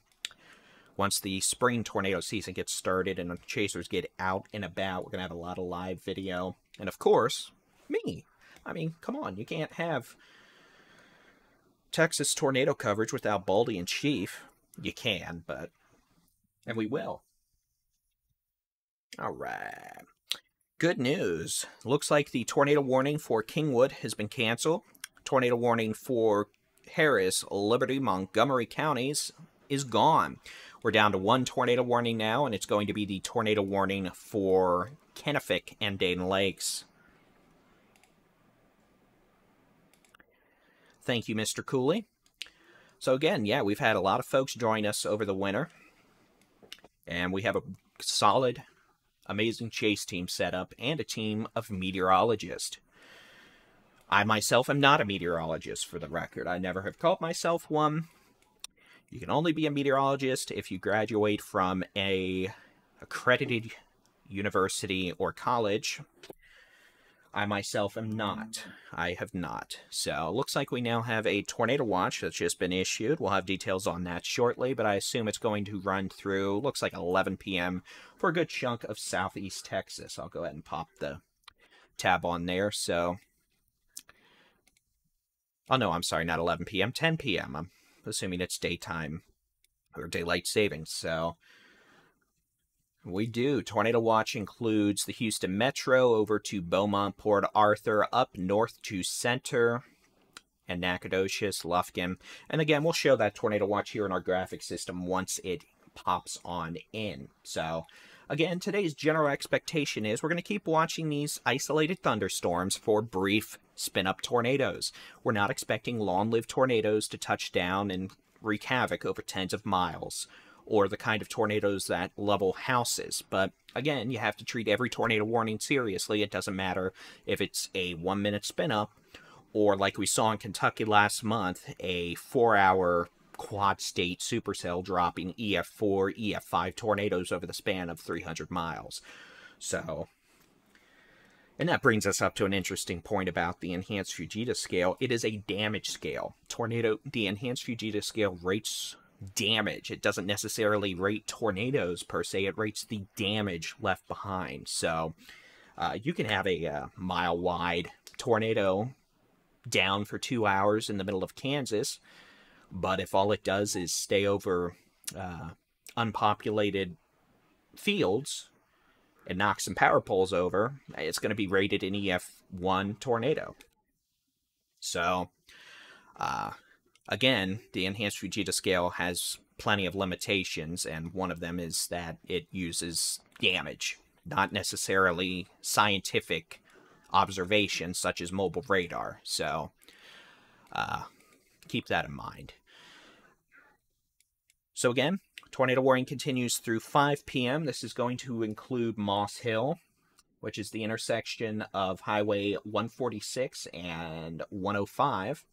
Once the spring tornado season gets started and the chasers get out and about, we're going to have a lot of live video. And of course, me. I mean, come on. You can't have Texas tornado coverage without Baldy and Chief. You can, but. And we will. All right. Good news. Looks like the tornado warning for Kingwood has been canceled. Tornado warning for Harris, Liberty, Montgomery counties is gone. We're down to one tornado warning now, and it's going to be the tornado warning for Kenefick and Dayton Lakes. Thank you, Mr. Cooley. So again, yeah, we've had a lot of folks join us over the winter. And we have a solid amazing chase team setup, and a team of meteorologists. I myself am not a meteorologist, for the record. I never have called myself one. You can only be a meteorologist if you graduate from a accredited university or college. I myself am not. I have not. So, looks like we now have a tornado watch that's just been issued. We'll have details on that shortly, but I assume it's going to run through, looks like 11 p.m. for a good chunk of southeast Texas. I'll go ahead and pop the tab on there. So, oh no, I'm sorry, not 11 p.m., 10 p.m. I'm assuming it's daytime or daylight savings. So, we do. Tornado Watch includes the Houston Metro over to Beaumont, Port Arthur, up north to Center, and Nacogdoches, Lufkin. And again, we'll show that Tornado Watch here in our graphic system once it pops on in. So, again, today's general expectation is we're going to keep watching these isolated thunderstorms for brief spin-up tornadoes. We're not expecting long-lived tornadoes to touch down and wreak havoc over tens of miles or the kind of tornadoes that level houses. But again, you have to treat every tornado warning seriously. It doesn't matter if it's a one minute spin up or, like we saw in Kentucky last month, a four hour quad state supercell dropping EF4, EF5 tornadoes over the span of 300 miles. So, and that brings us up to an interesting point about the enhanced Fujita scale. It is a damage scale. Tornado, the enhanced Fujita scale rates damage. It doesn't necessarily rate tornadoes per se, it rates the damage left behind. So uh, you can have a uh, mile wide tornado down for two hours in the middle of Kansas, but if all it does is stay over uh, unpopulated fields and knock some power poles over, it's going to be rated an EF1 tornado. So, uh, Again, the enhanced Fujita scale has plenty of limitations, and one of them is that it uses damage, not necessarily scientific observations such as mobile radar. So, uh, keep that in mind. So again, tornado warning continues through 5 p.m. This is going to include Moss Hill, which is the intersection of Highway 146 and 105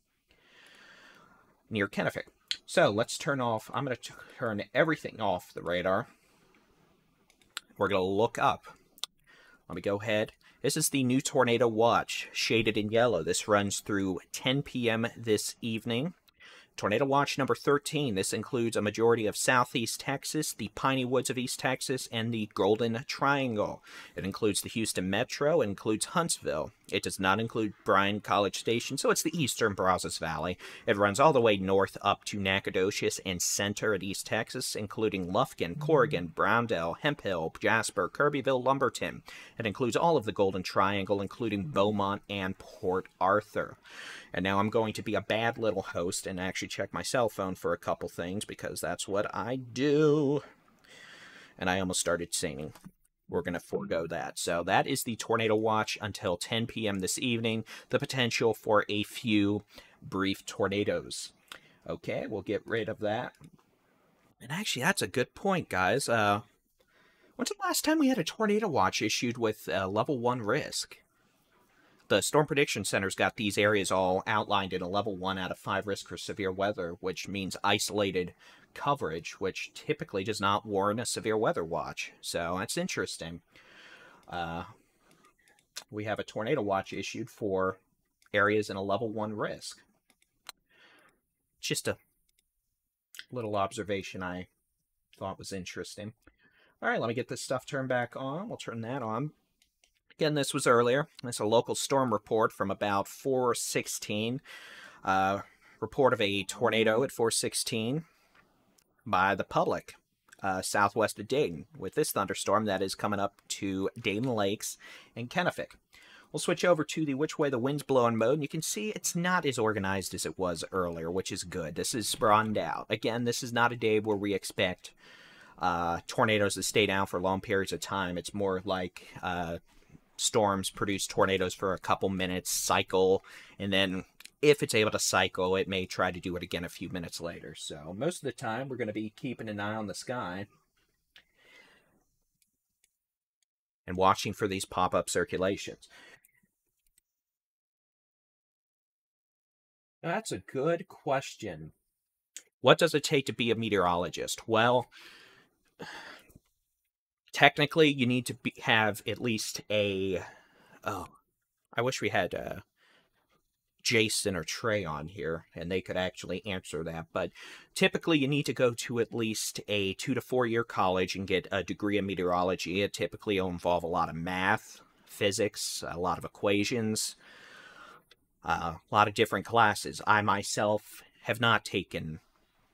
near Kenefick. So let's turn off, I'm going to turn everything off the radar. We're going to look up. Let me go ahead. This is the new Tornado Watch, shaded in yellow. This runs through 10 p.m. this evening. Tornado Watch number 13. This includes a majority of southeast Texas, the piney woods of East Texas, and the Golden Triangle. It includes the Houston Metro, includes Huntsville. It does not include Bryan College Station, so it's the eastern Brazos Valley. It runs all the way north up to Nacogdoches and center at East Texas, including Lufkin, Corrigan, Browndell, Hemphill, Jasper, Kirbyville, Lumberton. It includes all of the Golden Triangle, including Beaumont and Port Arthur. And now I'm going to be a bad little host and actually check my cell phone for a couple things because that's what I do. And I almost started singing. We're going to forego that. So that is the tornado watch until 10 p.m. this evening. The potential for a few brief tornadoes. Okay, we'll get rid of that. And actually, that's a good point, guys. Uh, when's the last time we had a tornado watch issued with uh, level 1 risk? The Storm Prediction Center's got these areas all outlined in a level 1 out of 5 risk for severe weather, which means isolated coverage, which typically does not warrant a severe weather watch. So that's interesting. Uh, we have a tornado watch issued for areas in a level 1 risk. Just a little observation I thought was interesting. All right, let me get this stuff turned back on. We'll turn that on. Again, this was earlier. It's a local storm report from about 416. Uh, report of a tornado at 416 by the public uh, southwest of Dayton with this thunderstorm that is coming up to Dayton Lakes and Kenefick. We'll switch over to the which way the wind's blowing mode, and you can see it's not as organized as it was earlier, which is good. This is spawned out. Again, this is not a day where we expect uh, tornadoes to stay down for long periods of time. It's more like uh, storms produce tornadoes for a couple minutes, cycle, and then if it's able to cycle, it may try to do it again a few minutes later. So most of the time, we're going to be keeping an eye on the sky and watching for these pop-up circulations. That's a good question. What does it take to be a meteorologist? Well, technically, you need to be, have at least a. Oh, I wish we had uh, Jason or Trey on here, and they could actually answer that. But typically, you need to go to at least a two to four year college and get a degree in meteorology. It typically will involve a lot of math, physics, a lot of equations, uh, a lot of different classes. I myself have not taken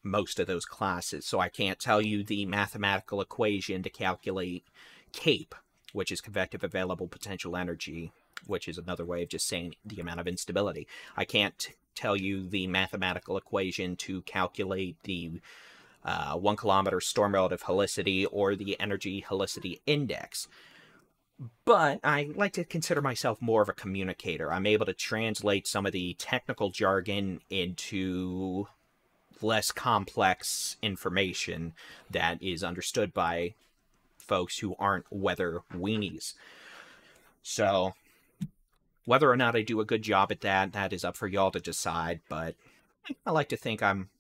most of those classes, so I can't tell you the mathematical equation to calculate CAPE, which is convective available potential energy which is another way of just saying the amount of instability. I can't tell you the mathematical equation to calculate the uh, one kilometer storm relative helicity or the energy helicity index. But I like to consider myself more of a communicator. I'm able to translate some of the technical jargon into less complex information that is understood by folks who aren't weather weenies. So whether or not I do a good job at that, that is up for y'all to decide, but I like to think I'm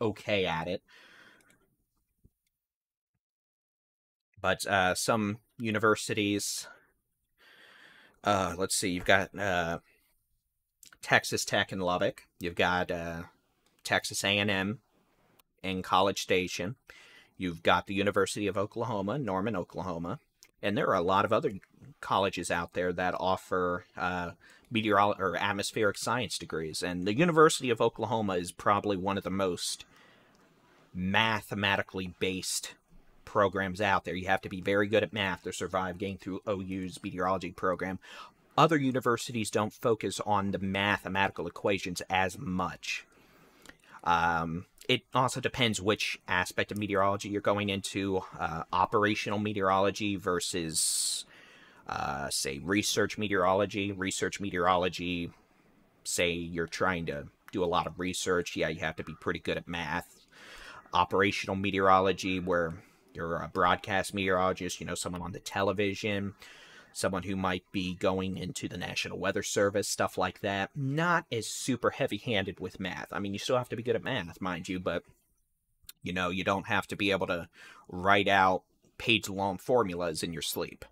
okay at it. But uh, some universities, uh, let's see, you've got uh, Texas Tech in Lubbock, you've got uh, Texas A&M in College Station, you've got the University of Oklahoma, Norman, Oklahoma, and there are a lot of other colleges out there that offer uh, or atmospheric science degrees, and the University of Oklahoma is probably one of the most mathematically based programs out there. You have to be very good at math to survive getting through OU's meteorology program. Other universities don't focus on the mathematical equations as much. Um, it also depends which aspect of meteorology you're going into. Uh, operational meteorology versus, uh, say, research meteorology. Research meteorology, say you're trying to do a lot of research. Yeah, you have to be pretty good at math. Operational meteorology, where you're a broadcast meteorologist, you know, someone on the television someone who might be going into the National Weather Service, stuff like that. Not as super heavy handed with math. I mean, you still have to be good at math, mind you, but you know, you don't have to be able to write out page long formulas in your sleep.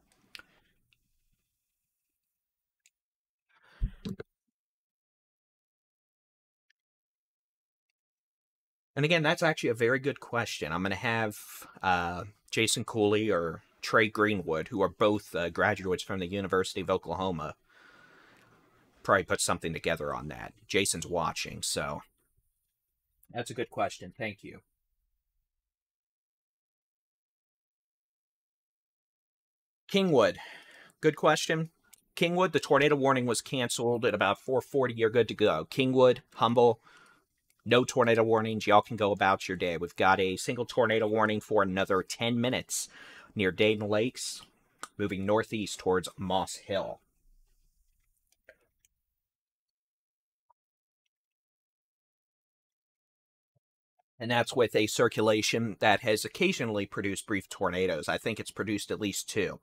And again, that's actually a very good question. I'm going to have uh, Jason Cooley or Trey Greenwood, who are both uh, graduates from the University of Oklahoma, probably put something together on that. Jason's watching, so that's a good question. Thank you. Kingwood, good question. Kingwood, the tornado warning was canceled at about 4:40. You're good to go. Kingwood, Humble, no tornado warnings. Y'all can go about your day. We've got a single tornado warning for another 10 minutes near Dayton Lakes moving northeast towards Moss Hill. And that's with a circulation that has occasionally produced brief tornadoes. I think it's produced at least two.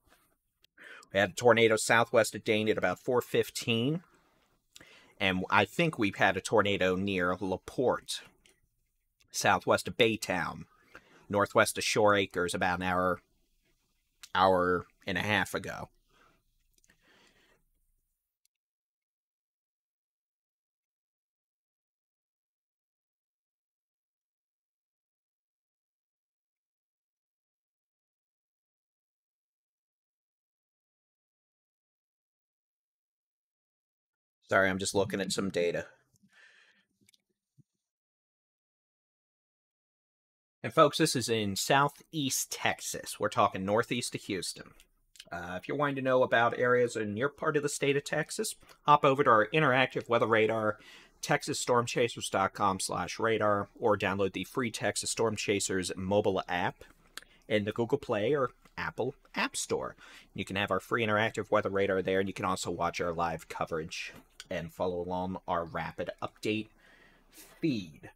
We had a tornado southwest of Dayton at about 415. And I think we've had a tornado near LaPorte, southwest of Baytown, northwest of Shore Acres, about an hour, hour and a half ago. Sorry, I'm just looking at mm-hmm. some data. And folks, this is in southeast Texas. We're talking northeast of Houston. Uh, if you're wanting to know about areas in your part of the state of Texas, hop over to our interactive weather radar, texasstormchasers.com slash radar, or download the free Texas Storm Chasers mobile app in the Google Play or Apple App Store. You can have our free interactive weather radar there, and you can also watch our live coverage and follow along our rapid update feed.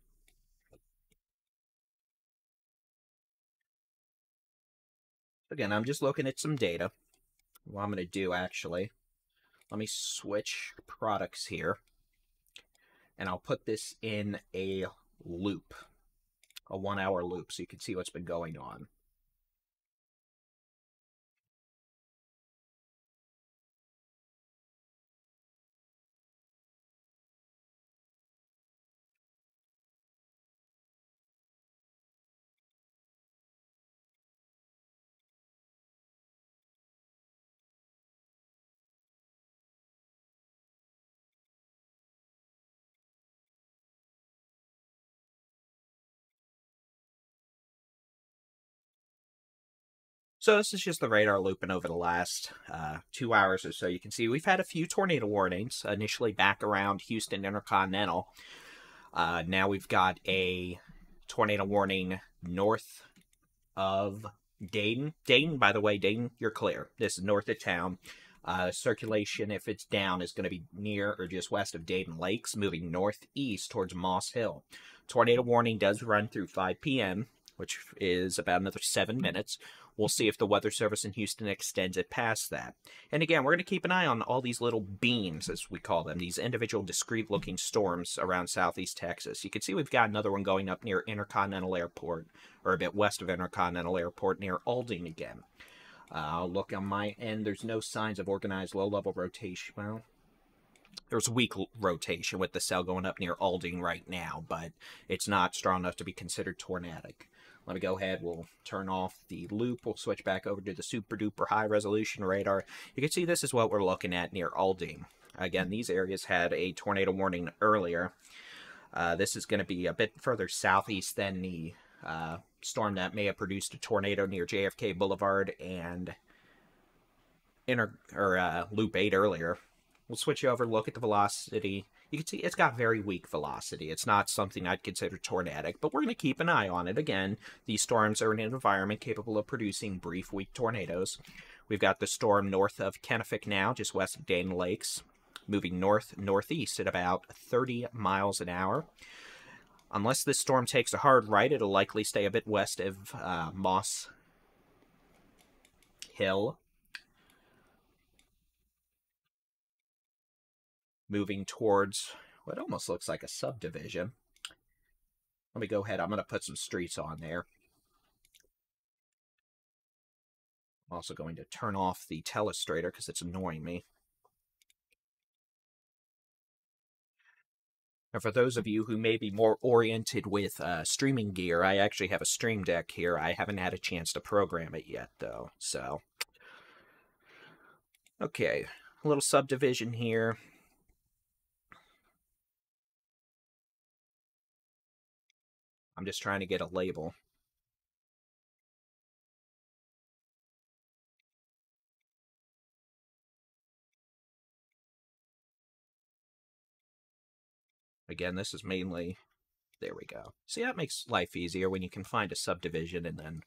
Again, I'm just looking at some data. What I'm going to do, actually, let me switch products here. And I'll put this in a loop, a one-hour loop, so you can see what's been going on. So this is just the radar looping over the last uh, two hours or so. You can see we've had a few tornado warnings initially back around Houston Intercontinental. Uh, now we've got a tornado warning north of Dayton. Dayton, by the way, Dayton, you're clear. This is north of town. Uh, circulation, if it's down, is going to be near or just west of Dayton Lakes, moving northeast towards Moss Hill. Tornado warning does run through 5 p.m., which is about another seven minutes. We'll see if the Weather Service in Houston extends it past that. And again, we're going to keep an eye on all these little beams, as we call them, these individual discrete looking storms around southeast Texas. You can see we've got another one going up near Intercontinental Airport, or a bit west of Intercontinental Airport near Aldine again. Uh, look on my end, there's no signs of organized low level rotation. Well, there's weak rotation with the cell going up near Aldine right now, but it's not strong enough to be considered tornadic. Let me go ahead. We'll turn off the loop. We'll switch back over to the super duper high resolution radar. You can see this is what we're looking at near Aldine. Again, these areas had a tornado warning earlier. Uh, this is going to be a bit further southeast than the uh, storm that may have produced a tornado near JFK Boulevard and inter or uh, Loop 8 earlier. We'll switch over, look at the velocity you can see it's got very weak velocity. It's not something I'd consider tornadic, but we're going to keep an eye on it. Again, these storms are in an environment capable of producing brief, weak tornadoes. We've got the storm north of Kenefick now, just west of Dayton Lakes, moving north-northeast at about 30 miles an hour. Unless this storm takes a hard right, it'll likely stay a bit west of uh, Moss Hill moving towards what almost looks like a subdivision. Let me go ahead. I'm going to put some streets on there. I'm also going to turn off the telestrator because it's annoying me. And for those of you who may be more oriented with uh, streaming gear, I actually have a Stream Deck here. I haven't had a chance to program it yet, though. So, okay, a little subdivision here. I'm just trying to get a label. Again, this is mainly, there we go. See, that makes life easier when you can find a subdivision and then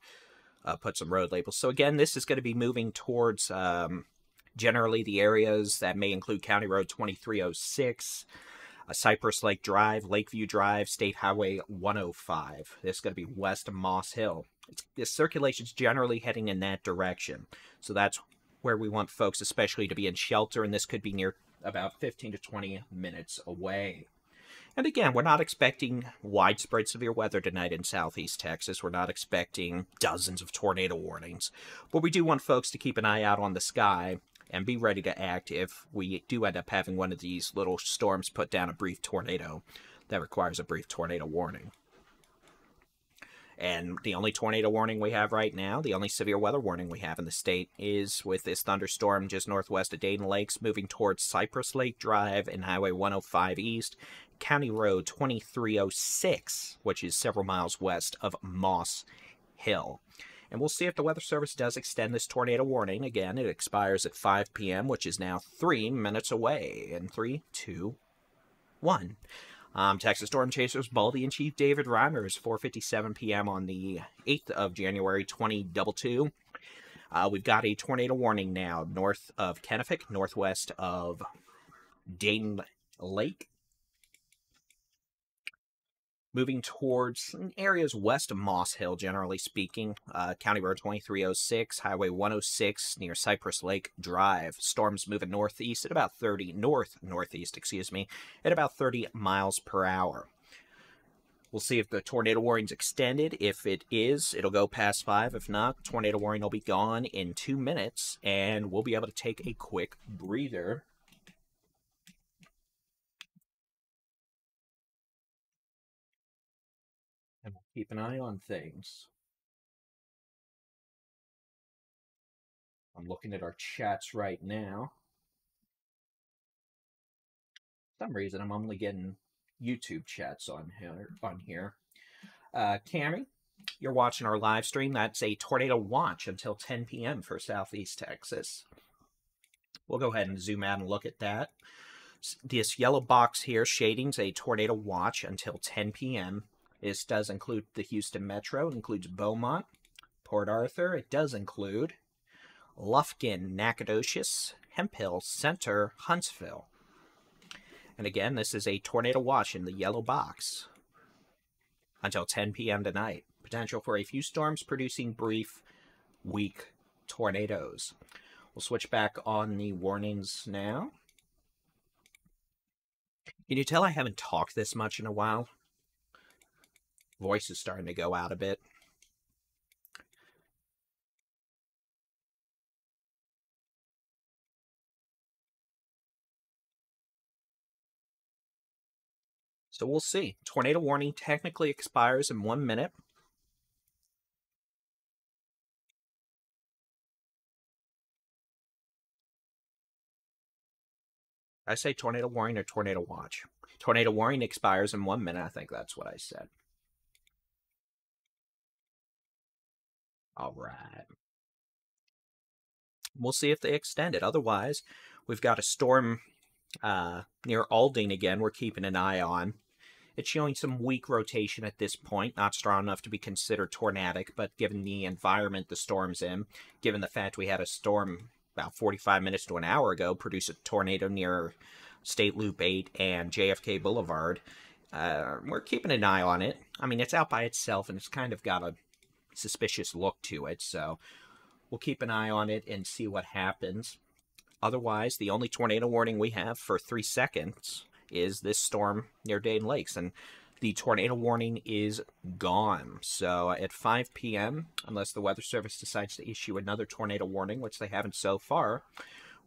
uh, put some road labels. So again, this is going to be moving towards um, generally the areas that may include County Road 2306, uh, Cypress Lake Drive, Lakeview Drive, State Highway 105. This is going to be west of Moss Hill. It's, the circulation's generally heading in that direction. So that's where we want folks especially to be in shelter, and this could be near about 15 to 20 minutes away. And again, we're not expecting widespread severe weather tonight in southeast Texas. We're not expecting dozens of tornado warnings. But we do want folks to keep an eye out on the sky and be ready to act if we do end up having one of these little storms put down a brief tornado that requires a brief tornado warning. And the only tornado warning we have right now, the only severe weather warning we have in the state, is with this thunderstorm just northwest of Dayton Lakes moving towards Cypress Lake Drive and Highway 105 East, County Road 2306, which is several miles west of Moss Hill. And we'll see if the Weather Service does extend this tornado warning. Again, it expires at 5 p.m., which is now three minutes away. In three, two, one. Um, Texas Storm Chasers Baldy and Chief David Reimers, 4:57 p.m. on the 8th of January, 2022. Uh, we've got a tornado warning now north of Kenefick, northwest of Dayton Lake, moving towards areas west of Moss Hill, generally speaking. Uh, County Road 2306, Highway 106 near Cypress Lake Drive. Storms moving northeast at about 30, north northeast, excuse me, at about 30 miles per hour. We'll see if the tornado warning's extended. If it is, it'll go past five. If not, tornado warning will be gone in two minutes, and we'll be able to take a quick breather keep an eye on things. I'm looking at our chats right now. For some reason, I'm only getting YouTube chats on here. On here, uh, Cammy, you're watching our live stream. That's a tornado watch until 10 p.m. for Southeast Texas. We'll go ahead and zoom out and look at that. This yellow box here, shading's a tornado watch until 10 p.m. This does include the Houston Metro. It includes Beaumont, Port Arthur. It does include Lufkin, Nacogdoches, Hemphill, Center, Huntsville. And again, this is a tornado watch in the yellow box until 10 p.m. tonight. Potential for a few storms producing brief, weak tornadoes. We'll switch back on the warnings now. Can you tell I haven't talked this much in a while? Voice is starting to go out a bit. So we'll see. Tornado warning technically expires in one minute. I say tornado warning or tornado watch. Tornado warning expires in one minute. I think that's what I said. All right. We'll see if they extend it. Otherwise, we've got a storm uh, near Aldine again we're keeping an eye on. It's showing some weak rotation at this point, not strong enough to be considered tornadic, but given the environment the storm's in, given the fact we had a storm about 45 minutes to an hour ago produce a tornado near State Loop 8 and JFK Boulevard, uh, we're keeping an eye on it. I mean, it's out by itself, and it's kind of got a suspicious look to it. So we'll keep an eye on it and see what happens. Otherwise, the only tornado warning we have for three seconds is this storm near Dayton Lakes. And the tornado warning is gone. So at 5 p.m., unless the Weather Service decides to issue another tornado warning, which they haven't so far,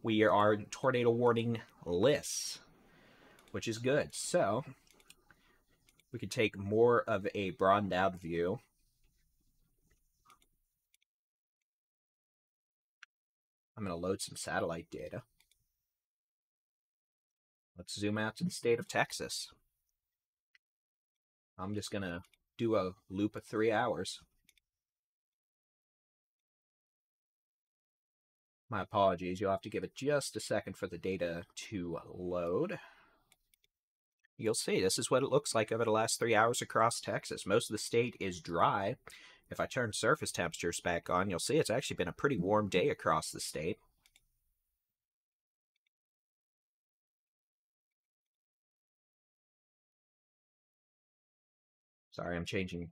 we are tornado warning list, which is good. So we could take more of a broadened out view I'm going to load some satellite data. Let's zoom out to the state of Texas. I'm just going to do a loop of three hours. My apologies, you'll have to give it just a second for the data to load. You'll see, this is what it looks like over the last three hours across Texas. Most of the state is dry. If I turn surface temperatures back on, you'll see it's actually been a pretty warm day across the state. Sorry, I'm changing.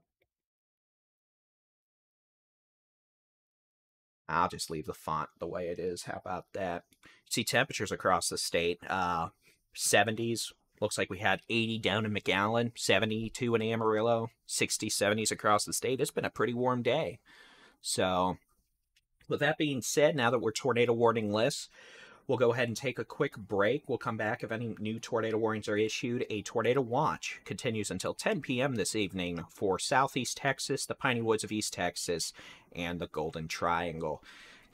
I'll just leave the font the way it is. How about that? See temperatures across the state. Uh, 70s. Looks like we had 80 down in McAllen, 72 in Amarillo, 60, 70s across the state. It's been a pretty warm day. So, with that being said, now that we're tornado warning lists, we'll go ahead and take a quick break. We'll come back if any new tornado warnings are issued. A tornado watch continues until 10 p.m. this evening for southeast Texas, the Piney Woods of East Texas, and the Golden Triangle.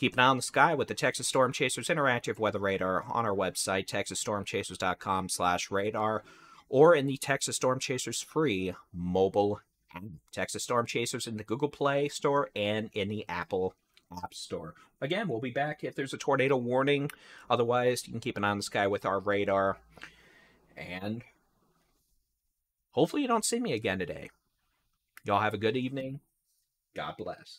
Keep an eye on the sky with the Texas Storm Chasers interactive weather radar on our website, texasstormchasers.com slash radar, or in the Texas Storm Chasers free mobile app. Texas Storm Chasers in the Google Play Store and in the Apple App Store. Again, we'll be back if there's a tornado warning. Otherwise, you can keep an eye on the sky with our radar. And hopefully you don't see me again today. Y'all have a good evening. God bless.